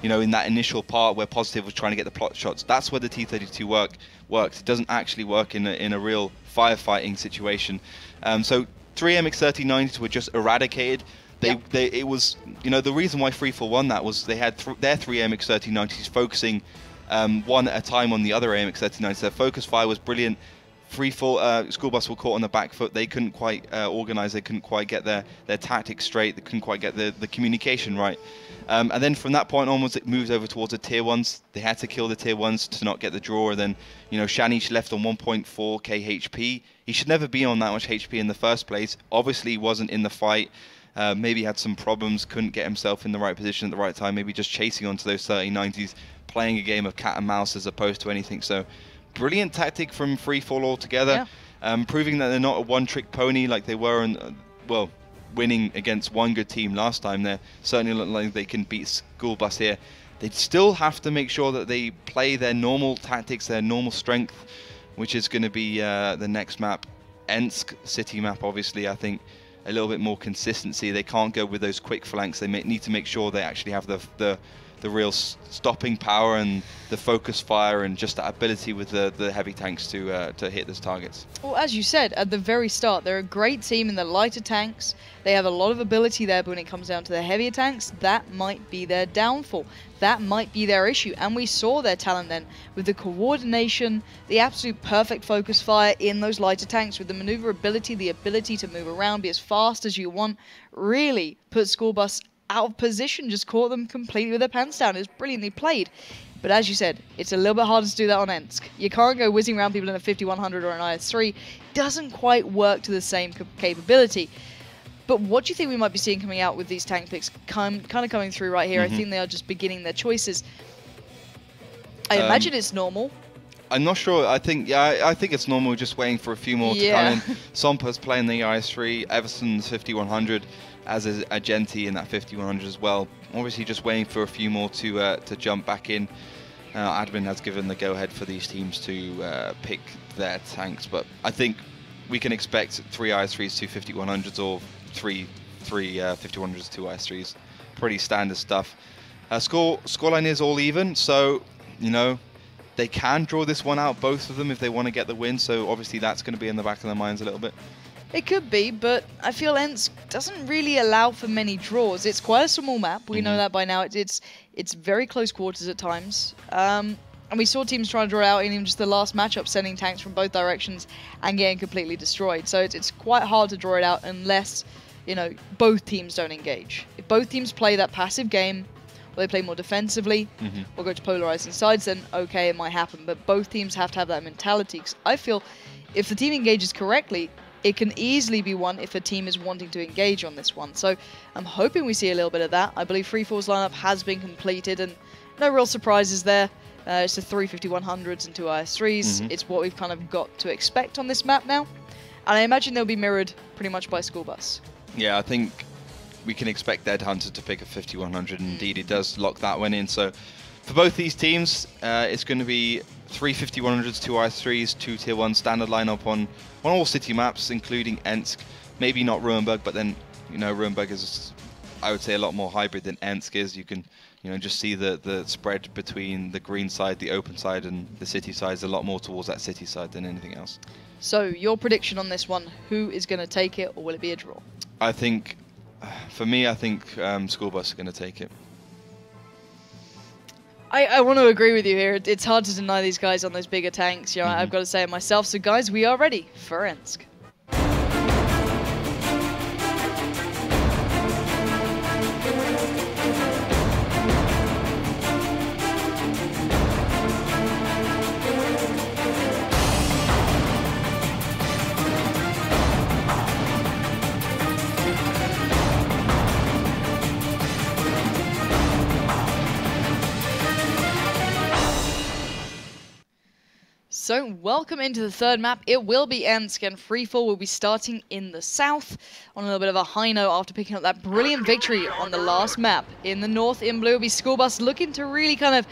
you know, in that initial part where Positive was trying to get the plot shots. That's where the T32 work works. It doesn't actually work in a, in a real firefighting situation. Um, so three MX-3090s were just eradicated. They, Yep. they, it was, you know, the reason why Freefall won that was they had th- their three MX-3090s focusing um, one at a time on the other AMX-39. So their focus fire was brilliant. Free fall, uh, school bus were caught on the back foot. They couldn't quite uh, organise. They couldn't quite get their, their tactics straight. They couldn't quite get the, the communication right. Um, and then from that point onwards, it moves over towards the tier ones. They had to kill the tier ones to not get the draw. And then, you know, Shanish left on 1.4k HP. He should never be on that much HP in the first place. Obviously, he wasn't in the fight. Uh, maybe had some problems, couldn't get himself in the right position at the right time. Maybe just chasing onto those 3090s, playing a game of cat and mouse as opposed to anything. So, brilliant tactic from Freefall altogether, Yeah. um, proving that they're not a one-trick pony like they were, in, uh, well, winning against one good team last time. They're certainly look like they can beat School Bus here. They still have to make sure that they play their normal tactics, their normal strength, which is going to be uh, the next map, Ensk City map. Obviously, I think a little bit more consistency. They can't go with those quick flanks. They may, need to make sure they actually have the the the real stopping power and the focus fire and just that ability with the, the heavy tanks to uh, to hit those targets. Well, as you said at the very start, they're a great team in the lighter tanks. They have a lot of ability there, but when it comes down to the heavier tanks, that might be their downfall. That might be their issue. And we saw their talent then with the coordination, the absolute perfect focus fire in those lighter tanks, with the maneuverability, the ability to move around, be as fast as you want, really put School Bus out of position, just caught them completely with their pants down. It was brilliantly played. But as you said, it's a little bit harder to do that on Ensk. You can't go whizzing around people in a 5100 or an IS3. Doesn't quite work to the same capability. But what do you think we might be seeing coming out with these tank picks kind of coming through right here? I Mhm. think they are just beginning their choices. I Um, imagine it's normal. I'm not sure. I think yeah, I, I think it's normal. Just waiting for a few more Yeah. to come in. Sompa's playing the IS3, Everson's 5100, as is Agenti in that 5100 as well. Obviously, just waiting for a few more to uh, to jump back in. Uh, admin has given the go-ahead for these teams to uh, pick their tanks, but I think we can expect three IS3s, two 5100s, or three three uh, 5100s, two IS3s. Pretty standard stuff. Uh, score scoreline is all even, so you know they can draw this one out, both of them, if they want to get the win. So obviously that's going to be in the back of their minds a little bit. It could be, but I feel Ensk doesn't really allow for many draws. It's quite a small map. We know Mhm. that by now. It's it's, it's very close quarters at times. Um, and we saw teams trying to draw out in even just the last matchup, sending tanks from both directions and getting completely destroyed. So it's, it's quite hard to draw it out unless, you know, both teams don't engage. If both teams play that passive game, or they play more defensively, Mhm. or go to polarizing sides, then okay, it might happen. But both teams have to have that mentality. Because I feel if the team engages correctly, it can easily be won if a team is wanting to engage on this one. So I'm hoping we see a little bit of that. I believe free Freefall's lineup has been completed and no real surprises there. Uh, it's the three 5100s and two IS3s. Mhm. It's what we've kind of got to expect on this map now. And I imagine they'll be mirrored pretty much by School Bus. Yeah, I think we can expect Dead Hunter to pick a 5100. and Indeed, he does lock that one in. So for both these teams, uh, it's going to be three 5100s, two IS3s, two tier one standard lineup on on all city maps, including Ensk. Maybe not Ruinberg, but then you know Ruinberg is, I would say, a lot more hybrid than Ensk is. You can you know just see the the spread between the green side, the open side, and the city side is a lot more towards that city side than anything else. So your prediction on this one, who is going to take it or will it be a draw? I think, for me, I think um, school bus are going to take it. I, I want to agree with you here. It's hard to deny these guys on those bigger tanks. You know, I've Mhm. got to say it myself. So, guys, we are ready for Ensk. So, welcome into the third map. It will be Ensk, and Freefall will be starting in the south on a little bit of a high note after picking up that brilliant victory on the last map. In the north, in blue, will be School Bus looking to really kind of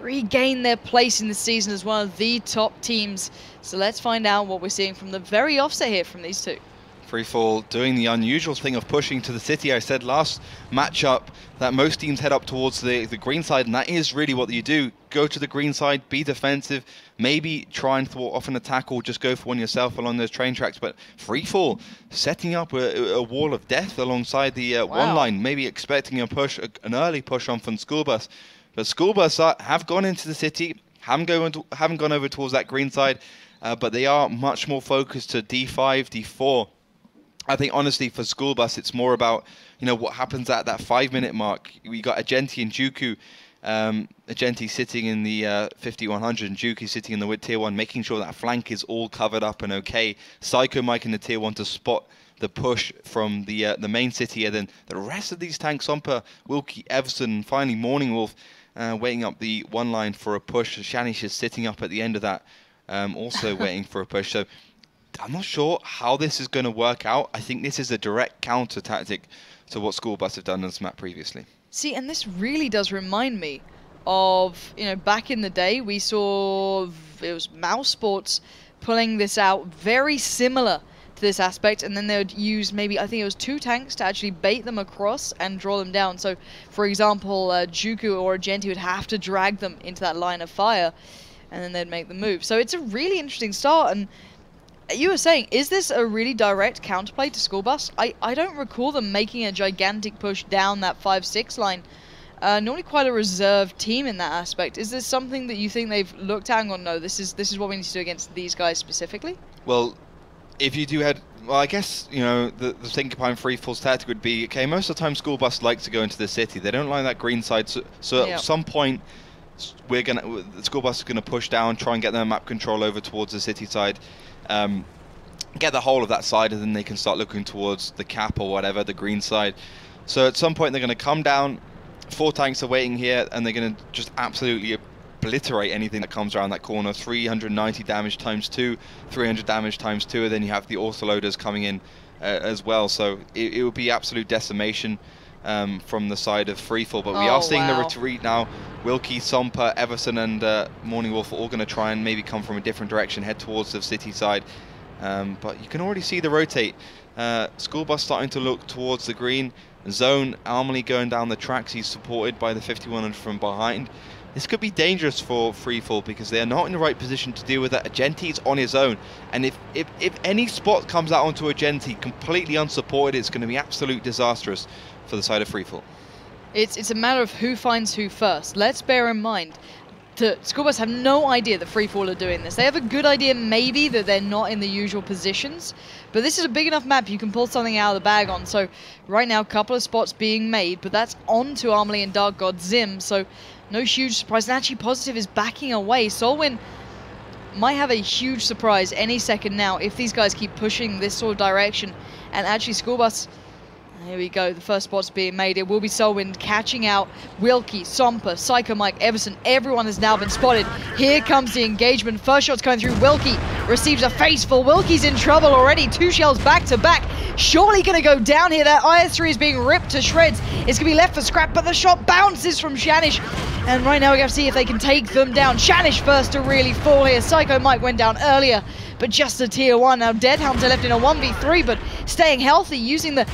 regain their place in the season as one of the top teams. So, let's find out what we're seeing from the very offset here from these two. Free Fall doing the unusual thing of pushing to the city. I said last matchup that most teams head up towards the, the green side, and that is really what you do. Go to the green side, be defensive, maybe try and thwart off an attack or just go for one yourself along those train tracks. But Free Fall setting up a, a wall of death alongside the uh, Wow. one line, maybe expecting a push, a, an early push on from School Bus. But School Bus are, have gone into the city, haven't, go into, haven't gone over towards that green side, uh, but they are much more focused to D5, D4. I think honestly for school bus, it's more about you know what happens at that five minute mark. We got Agenti and Juku. Um, Agenti sitting in the uh, 5100 and Juku sitting in the tier one, making sure that flank is all covered up and okay. Psycho Mike in the tier one to spot the push from the uh, the main city, and then the rest of these tanks, Sompa, Wilkie, Everson, and finally Morning Wolf, uh, waiting up the one line for a push. Shanish is sitting up at the end of that, um, also waiting for a push. So I'm not sure how this is going to work out. I think this is a direct counter tactic to what School Bus have done on this map previously. See, and this really does remind me of, you know, back in the day, we saw it was Mouse Sports pulling this out very similar to this aspect, and then they would use maybe, I think it was two tanks to actually bait them across and draw them down. So, for example, uh, Juku or Genti would have to drag them into that line of fire, and then they'd make the move. So, it's a really interesting start, and you were saying, is this a really direct counterplay to School Bus? I, I don't recall them making a gigantic push down that 5-6 line. Uh, normally quite a reserved team in that aspect. Is this something that you think they've looked at and gone, no, this is this is what we need to do against these guys specifically? Well, if you do head, well, I guess you know the the thing behind free falls tactic would be okay. Most of the time, school bus like to go into the city. They don't like that green side. So, so Yeah. at some point, we're gonna the school bus is gonna push down, try and get their map control over towards the city side. Um, get the whole of that side, and then they can start looking towards the cap or whatever, the green side. So at some point, they're going to come down. Four tanks are waiting here, and they're going to just absolutely obliterate anything that comes around that corner. 390 damage times two, 300 damage times two, and then you have the autoloaders coming in uh, as well. So it, it would be absolute decimation um, from the side of Freefall. But we Oh, are seeing the wow. retreat now. Wilkie, Somper, Everson, and uh, Morning Wolf are all going to try and maybe come from a different direction, head towards the city side. Um, but you can already see the rotate. Uh, school bus starting to look towards the green. Zone Almley going down the tracks. He's supported by the 5100 from behind. This could be dangerous for Freefall because they are not in the right position to deal with that. Agenti's on his own, and if, if, if any spot comes out onto Agenti completely unsupported, it's going to be absolute disastrous for the side of Freefall. It's it's a matter of who finds who first. Let's bear in mind that school bus have no idea that Freefall are doing this. They have a good idea maybe that they're not in the usual positions, but this is a big enough map you can pull something out of the bag on. So right now, a couple of spots being made, but that's on to Armley and Dark God Zim. So no huge surprise. And actually, Positive is backing away. Solwyn might have a huge surprise any second now if these guys keep pushing this sort of direction. And actually, school bus. Here we go. The first spot's being made. It will be Solwind catching out Wilkie, Somper, Psycho Mike, Everson. Everyone has now been spotted. Here comes the engagement. First shot's going through. Wilkie receives a face full. Wilkie's in trouble already. Two shells back to back. Surely going to go down here. That IS-3 is being ripped to shreds. It's going to be left for scrap, but the shot bounces from Shanish. And right now we have to see if they can take them down. Shanish first to really fall here. Psycho Mike went down earlier, but just a tier one. Now Dead Hunter left in a 1v3, but staying healthy, using the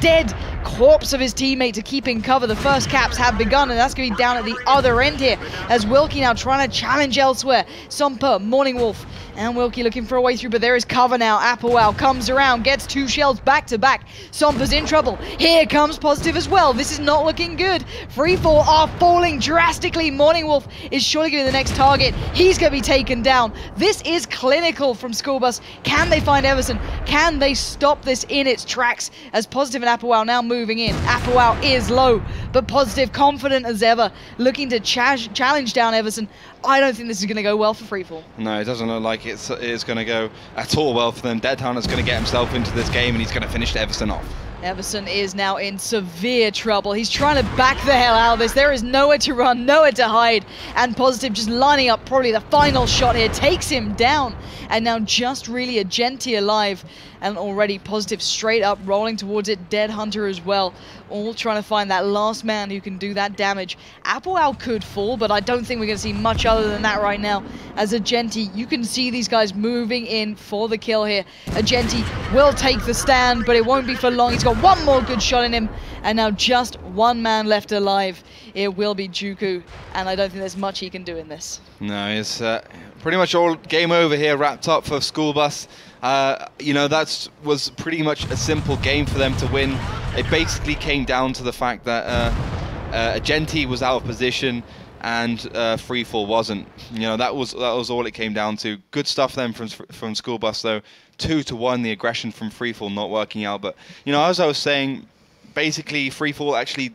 dead corpse of his teammate to keep in cover. The first caps have begun, and that's going to be down at the other end here as Wilkie now trying to challenge elsewhere. Somper, Morning Wolf, and Wilkie looking for a way through, but there is cover now. Applewell comes around, gets two shells back to back. Somper's in trouble. Here comes Positive as well. This is not looking good. Free Freefall are falling drastically. Morning Wolf is surely going to be the next target. He's going to be taken down. This is clinical from School Bus. Can they find Everson? Can they stop this in its tracks as Positive and Applewell now moving in? Applewell is low, but Positive confident as ever, looking to cha- challenge down Everson. I don't think this is going to go well for Freefall. No, it doesn't look like it's, it's going to go at all well for them. Dead Hunter's going to get himself into this game and he's going to finish Everson off. Everson is now in severe trouble. He's trying to back the hell out of this. There is nowhere to run, nowhere to hide. And Positive just lining up probably the final shot here takes him down. And now just really a Genti alive. And already Positive straight up rolling towards it. Dead Hunter as well. All trying to find that last man who can do that damage. Applewell could fall, but I don't think we're going to see much other than that right now. As Agenti, you can see these guys moving in for the kill here. Agenti will take the stand, but it won't be for long. He's got one more good shot in him, and now just one man left alive. It will be Juku, and I don't think there's much he can do in this. No, it's uh, pretty much all game over here, wrapped up for School Bus. Uh, you know, that was pretty much a simple game for them to win. It basically came down to the fact that uh, uh, Agenti was out of position and uh, Freefall wasn't. You know, that was that was all it came down to. Good stuff then from from School Bus though. Two to one, the aggression from Freefall not working out. But you know, as I was saying, basically Freefall actually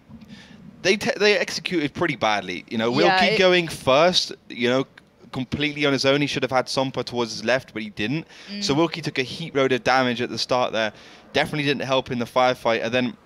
they they executed pretty badly. You know, we'll Yeah, keep it- going first. You know, completely on his own. He should have had Sompa towards his left, but he didn't. Mm. So Wilkie took a heat load of damage at the start there. Definitely didn't help in the firefight. And then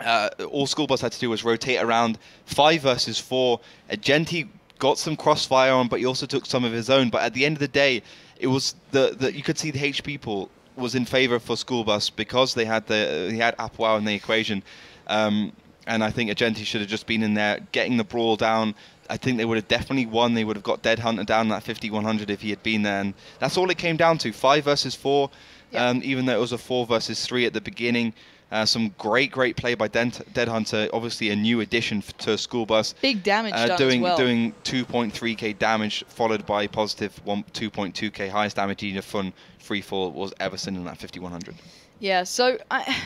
uh, all School Bus had to do was rotate around five versus four. Agenti got some crossfire on, but he also took some of his own. But at the end of the day, it was the, the you could see the HP pool was in favor for School Bus because they had the he had Apwao in the equation. Um, and I think Agenti should have just been in there getting the brawl down. I think they would have definitely won. They would have got Dead Hunter down that 50-100 if he had been there. And that's all it came down to. Five versus four. Yeah. Um, even though it was a four versus three at the beginning. Uh, some great, great play by Dent- Dead Hunter. Obviously, a new addition to School Bus. Big damage Uh, done doing as well. doing 2.3k damage, followed by positive one, 2.2k highest damage unit fun free fall was Everson in that 5100. Yeah, so I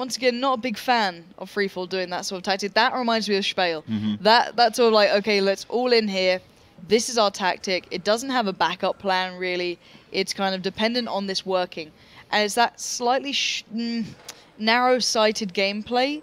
once again not a big fan of freefall doing that sort of tactic. That reminds me of Spale. Mhm. That that's sort of like okay, let's all in here. This is our tactic. It doesn't have a backup plan really. It's kind of dependent on this working, and it's that slightly sh- mm, narrow-sighted gameplay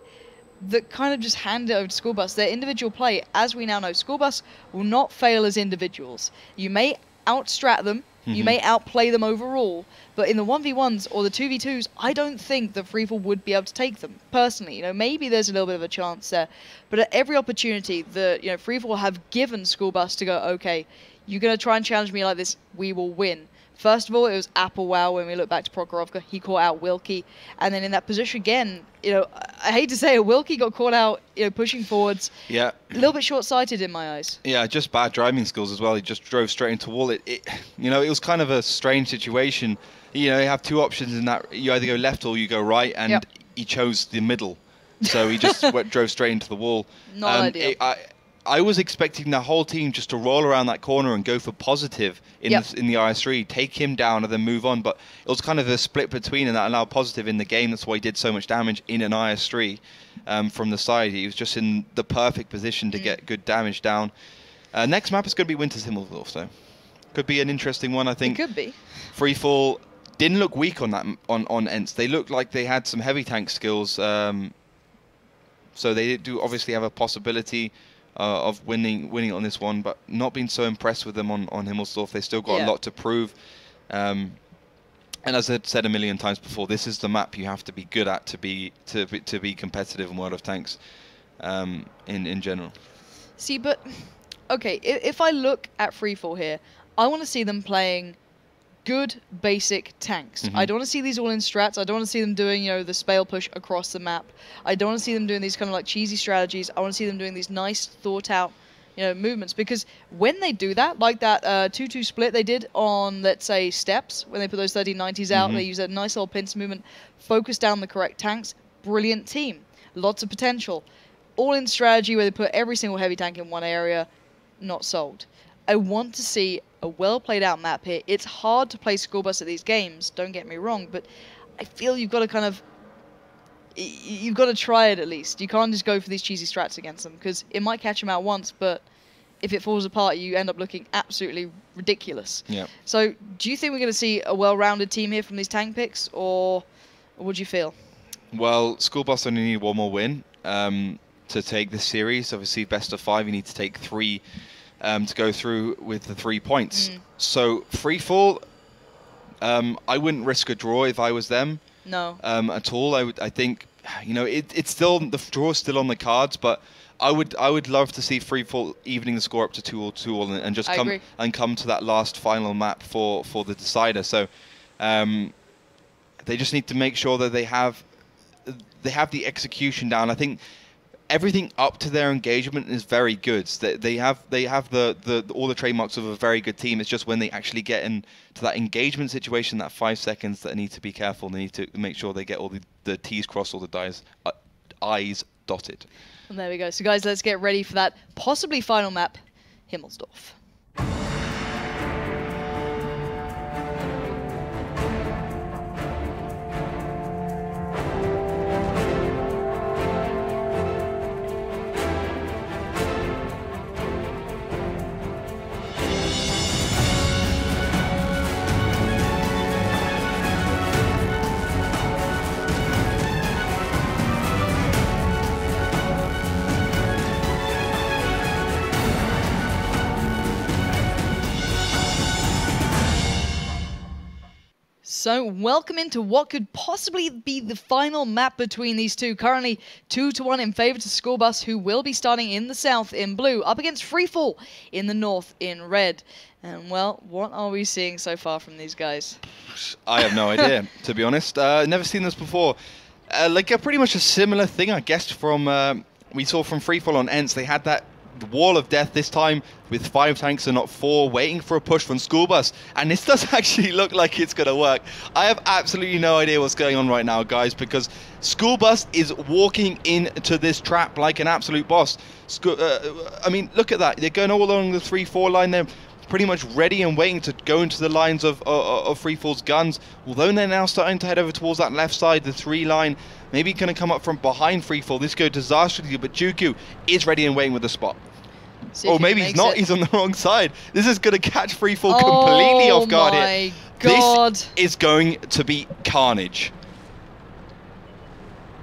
that kind of just hand it over to School Bus. Their individual play, as we now know, School Bus will not fail as individuals. You may outstrat them, you Mhm. may outplay them overall, but in the 1v1s or the 2v2s, I don't think that Freefall would be able to take them, personally. You know, maybe there's a little bit of a chance there, but at every opportunity that, you know, Freefall have given School Bus to go, okay, you're going to try and challenge me like this, we will win. First of all, it was Apple Wow when we look back to Prokhorovka. He caught out Wilkie. And then in that position again, you know, I hate to say it, Wilkie got caught out, you know, pushing forwards. Yeah, A little bit short sighted in my eyes. yeah, just bad driving skills as well. He just drove straight into wall. It, it, you know, it was kind of a strange situation. You know, you have two options in that you either go left or you go right, and Yep. he chose the middle. So he just went, drove straight into the wall. Not um, ideal. it- I, I was expecting the whole team just to roll around that corner and go for positive in Yep. the, in the IS3, take him down and then move on. But it was kind of a split between, and that allowed positive in the game. That's why he did so much damage in an IS3 um, from the side. He was just in the perfect position to Mm. get good damage down. Uh, next map is going to be Winter's Himmelsdorf, so Could be an interesting one, I It think. could be. Freefall didn't look weak on that on on Ensk. They looked like they had some heavy tank skills. Um, so they do obviously have a possibility uh, of winning winning on this one, but not being so impressed with them on on Himmelsdorf. They still got Yeah. a lot to prove. Um, and as I've said a million times before, this is the map you have to be good at to be to be, to be competitive in World of Tanks um, in in general. See, but okay, if, if I look at Freefall here, I want to see them playing good basic tanks. I Mhm. don't want to see these all in strats. I don't want to see them doing, you know, the spale push across the map. I don't want to see them doing these kind of like cheesy strategies. I want to see them doing these nice thought out, you know, movements because when they do that, like that uh, 2-2 split they did on let's say Steppes when they put those 1390s out, Mhm. they use that nice little pincer movement, focus down the correct tanks. Brilliant team. Lots of potential all in strategy where they put every single heavy tank in one area, not sold. I want to see a well played out map here. It's hard to play school bus at these games, don't get me wrong, but I feel you've got to kind of you've got to try it at least. You can't just go for these cheesy strats against them because it might catch them out once, but if it falls apart, you end up looking absolutely ridiculous. Yeah. So, do you think we're going to see a well-rounded team here from these tank picks, or, or what do you feel? Well, School Bus only need one more win um, to take this series. Obviously, best of five, you need to take three um, to go through with the three points. Mm. So, free fall, um, I wouldn't risk a draw if I was them No. um, at all. I would, I think, you know, it, it's still the draw is still on the cards, but I would, I would love to see free fall evening the score up to two or two all, and, and just I come agree. and come to that last final map for for the decider. So. Um, they just need to make sure that they have they have the execution down. I think everything up to their engagement is very good. They, they have they have the, the all the trademarks of a very good team. It's just when they actually get into that engagement situation, that five seconds, that they need to be careful. They need to make sure they get all the, the T's crossed, all the dies, uh, I's dotted. And there we go. So guys, let's get ready for that possibly final map, Himmelsdorf. So, welcome into what could possibly be the final map between these two. Currently, 2 to 1 in favor to School Bus, who will be starting in the south in blue, up against Freefall in the north in red. And, well, what are we seeing so far from these guys? I have no idea, to be honest. Uh, never seen this before. Uh, like a pretty much a similar thing, I guess, from uh, we saw from Freefall on Ensk. They had that wall of death this time with five tanks and not four, waiting for a push from School Bus. And this does actually look like it's going to work. I have absolutely no idea what's going on right now, guys, because School Bus is walking into this trap like an absolute boss. uh, I mean, look at that. They're going all along the 3-4 line. They're pretty much ready and waiting to go into the lines of, uh, uh, of, of Freefall's guns. Although they're now starting to head over towards that left side, the three line, maybe going to come up from behind Freefall. This go disastrously, but Juku is ready and waiting with the spot. See or maybe he's not. It. He's on the wrong side. This is going to catch Freefall oh completely off guard here. God. This is going to be carnage.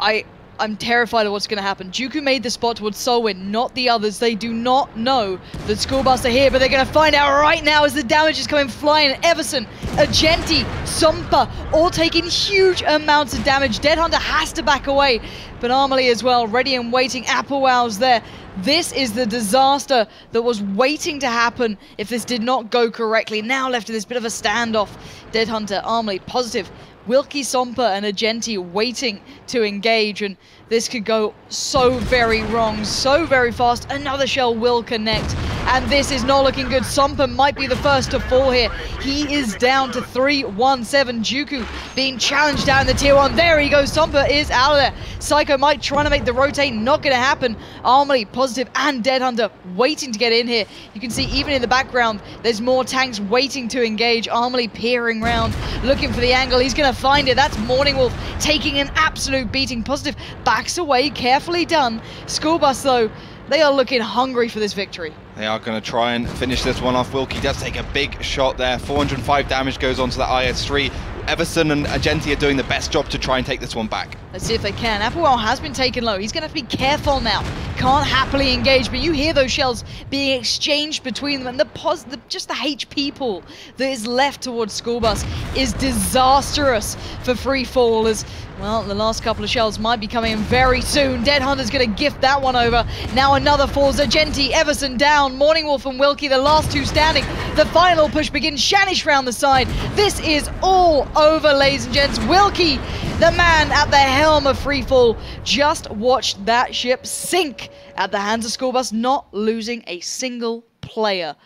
I I'm terrified of what's going to happen. Juku made the spot towards Solwyn, not the others. They do not know that School Bus are here, but they're going to find out right now as the damage is coming flying. Everson, Agenti, Sompa, all taking huge amounts of damage. Dead Hunter has to back away, but Armely as well, ready and waiting. Applewow's there. This is the disaster that was waiting to happen if this did not go correctly. Now left in this bit of a standoff. Dead Hunter, Armely, positive. Wilkie Somper and Agenti waiting to engage, and this could go so very wrong, so very fast. Another shell will connect, and this is not looking good. Sompa might be the first to fall here. He is down to 3-1-7. Juku being challenged down the tier 1. There he goes. Sompa is out of there. Psycho Mike trying to make the rotate. Not going to happen. Armely, Positive, and Dead Hunter waiting to get in here. You can see even in the background, there's more tanks waiting to engage. Armely peering around, looking for the angle. He's going to find it. That's Morning Wolf taking an absolute beating. Positive backs away, carefully done. School Bus, though, they are looking hungry for this victory. They are going to try and finish this one off. Wilkie does take a big shot there. 405 damage goes onto that IS-3. Everson and Agenti are doing the best job to try and take this one back. Let's see if they can. Applewell has been taken low. He's going to have to be careful now. Can't happily engage, but you hear those shells being exchanged between them, and the, pos the just the HP pool that is left towards School Bus is disastrous for free fallers. Well, the last couple of shells might be coming in very soon. Dead Hunter's going to gift that one over. Now another falls. Agenti, Everson down. Morning Wolf and Wilkie, the last two standing. The final push begins. Shanish round the side. This is all over, ladies and gents. Wilkie, the man at the helm of Freefall, just watched that ship sink at the hands of School Bus, not losing a single player.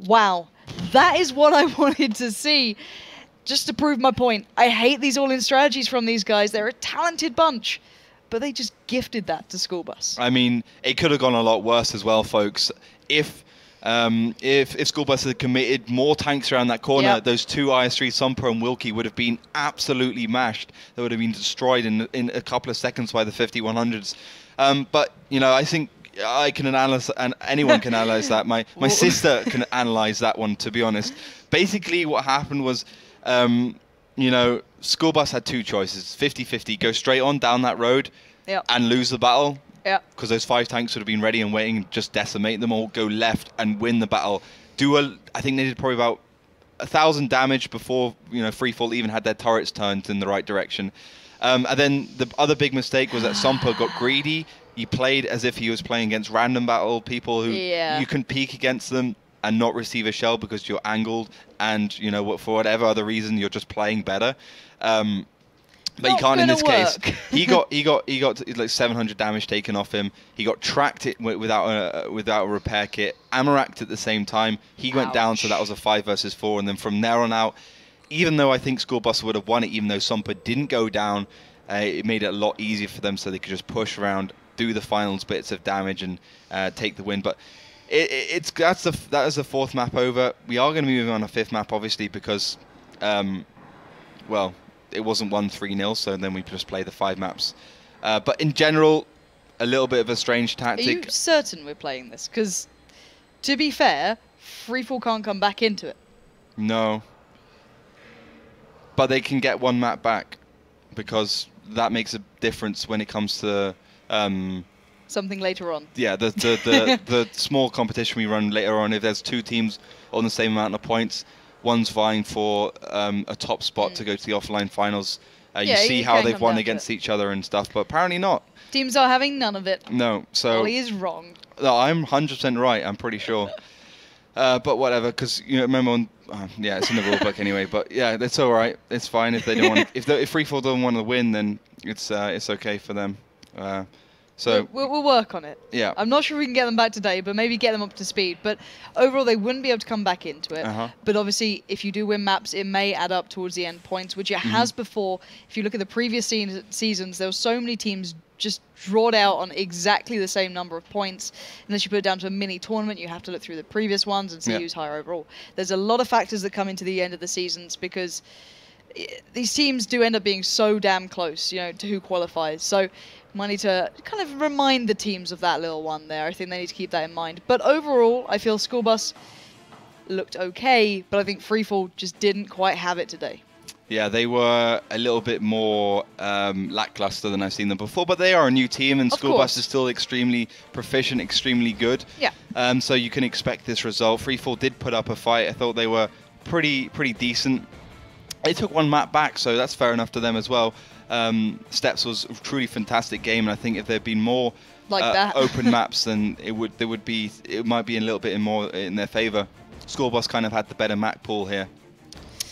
Wow, that is what I wanted to see just to prove my point, I hate these all-in strategies from these guys. They're a talented bunch, but they just gifted that to School Bus. I mean, it could have gone a lot worse as well, folks. If um, if if School Bus had committed more tanks around that corner, yep. those two IS3 Sompa and Wilkie would have been absolutely mashed. They would have been destroyed in in a couple of seconds by the 5100s. Um, but you know, I think I can analyze, and anyone can analyze that. My my sister can analyze that one. To be honest, basically what happened was um, you know, school bus had two choices 50 50, go straight on down that road yep. and lose the battle. Yeah. Because those five tanks would have been ready and waiting, just decimate them all, go left and win the battle. Do a, I think they did probably about a thousand damage before, you know, Freefall even had their turrets turned in the right direction. Um, and then the other big mistake was that Sompa got greedy. He played as if he was playing against random battle people who yeah. you can peek against them and not receive a shell because you're angled and you know for whatever other reason you're just playing better. Um, But Not you can't in this case. he got he got he got like 700 damage taken off him. He got tracked it without a without a repair kit. Amaraked at the same time. He went down, so that was a five versus four. And then from there on out, even though I think School would have won it, even though Sompa didn't go down, uh, it made it a lot easier for them, so they could just push around, do the finals bits of damage, and uh, take the win. But it, it, it's that's the that is the fourth map over. We are going to be moving on a fifth map, obviously, because um, well, it wasn't one three 0 so then we just play the five maps. Uh, but in general, a little bit of a strange tactic. Are you certain we're playing this? Because, to be fair, Freefall can't come back into it. No. But they can get one map back because that makes a difference when it comes to um, Something later on. yeah the the, the, the small competition we run later on. If there's two teams on the same amount of points, one's vying for um, a top spot to go to the offline finals. Uh, Mm. Yeah, you see you how they've won against each other and stuff, but apparently not. Teams are having none of it. No, so Ollie is wrong. No, I'm 100% right. I'm pretty sure. Uh, but whatever, because you know, remember, on, uh, yeah, it's in the rule book anyway. But yeah, that's all right. It's fine if they don't want. if they, if Freefall don't want to win, then it's uh, it's okay for them. So we'll, we'll work on it. yeah, I'm not sure we can get them back today, but maybe get them up to speed. But overall, they wouldn't be able to come back into it. Uh-huh. But obviously, if you do win maps, it may add up towards the end points, which it Mm-hmm. has before. If you look at the previous se- seasons, there were so many teams just drawed out on exactly the same number of points. Unless you put it down to a mini tournament, you have to look through the previous ones and see Yeah. who's higher overall. There's a lot of factors that come into the end of the seasons because these teams do end up being so damn close, you know, to who qualifies. So need to kind of remind the teams of that little one there. I think they need to keep that in mind. But overall, I feel School Bus looked okay, but I think Freefall just didn't quite have it today. yeah, they were a little bit more um, lackluster than I've seen them before. But they are a new team, and Of School Bus is still extremely proficient, extremely good. Yeah. Um, so you can expect this result. Freefall did put up a fight. I thought they were pretty pretty decent. They took one map back, so that's fair enough to them as well. Um, Steppes was a truly fantastic game, and I think if there'd been more Like uh, that. open maps, then it would there would be it might be a little bit in more in their favour. School Bus kind of had the better map pool here,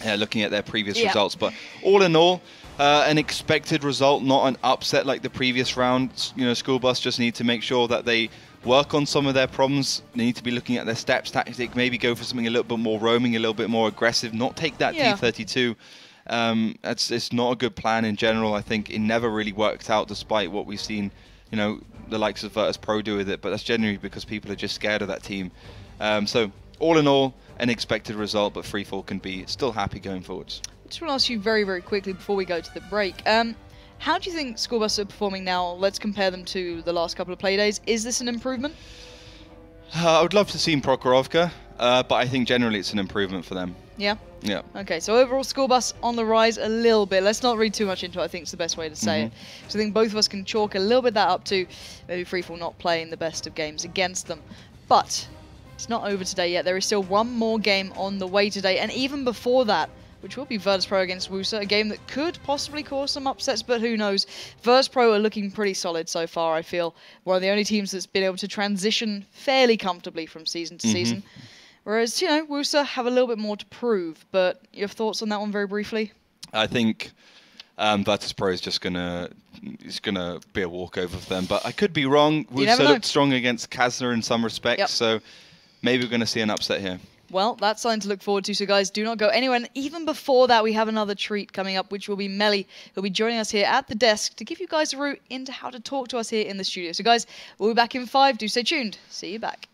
uh, looking at their previous Yeah. results. But all in all, uh, an expected result, not an upset like the previous round. You know, School Bus just need to make sure that they work on some of their problems. They need to be looking at their Steppes tactic, maybe go for something a little bit more roaming, a little bit more aggressive, not take that Yeah. T32. Um, it's, it's not a good plan in general. I think it never really worked out, despite what we've seen, you know, the likes of Virtus Pro do with it. But that's generally because people are just scared of that team. Um, so all in all, an expected result, but Freefall can be still happy going forwards. I just want to ask you very, very quickly before we go to the break. Um, how do you think School Bus are performing now? Let's compare them to the last couple of play days. Is this an improvement? Uh, I would love to see Prokhorovka, uh, but I think generally it's an improvement for them. Yeah. Yeah. Okay, so overall, school bus on the rise a little bit. Let's not read too much into it. I think it's the best way to say Mhm. it. So I think both of us can chalk a little bit that up to maybe Freefall not playing the best of games against them. But it's not over today yet. There is still one more game on the way today, and even before that, which will be Virtus Pro against Wusa, a game that could possibly cause some upsets, but who knows. Virtus Pro are looking pretty solid so far, I feel. One of the only teams that's been able to transition fairly comfortably from season to Mhm. season. Whereas, you know, Wusa have a little bit more to prove. But your thoughts on that one very briefly? I think um, Virtus Pro is just gonna it's gonna be a walkover for them, but I could be wrong. Wusa looked strong against Kazna in some respects, Yep. so maybe we're gonna see an upset here. Well, that's something to look forward to. So, guys, do not go anywhere. And even before that, we have another treat coming up, which will be Melly, who'll be joining us here at the desk to give you guys a route into how to talk to us here in the studio. So, guys, we'll be back in five. Do stay tuned. See you back.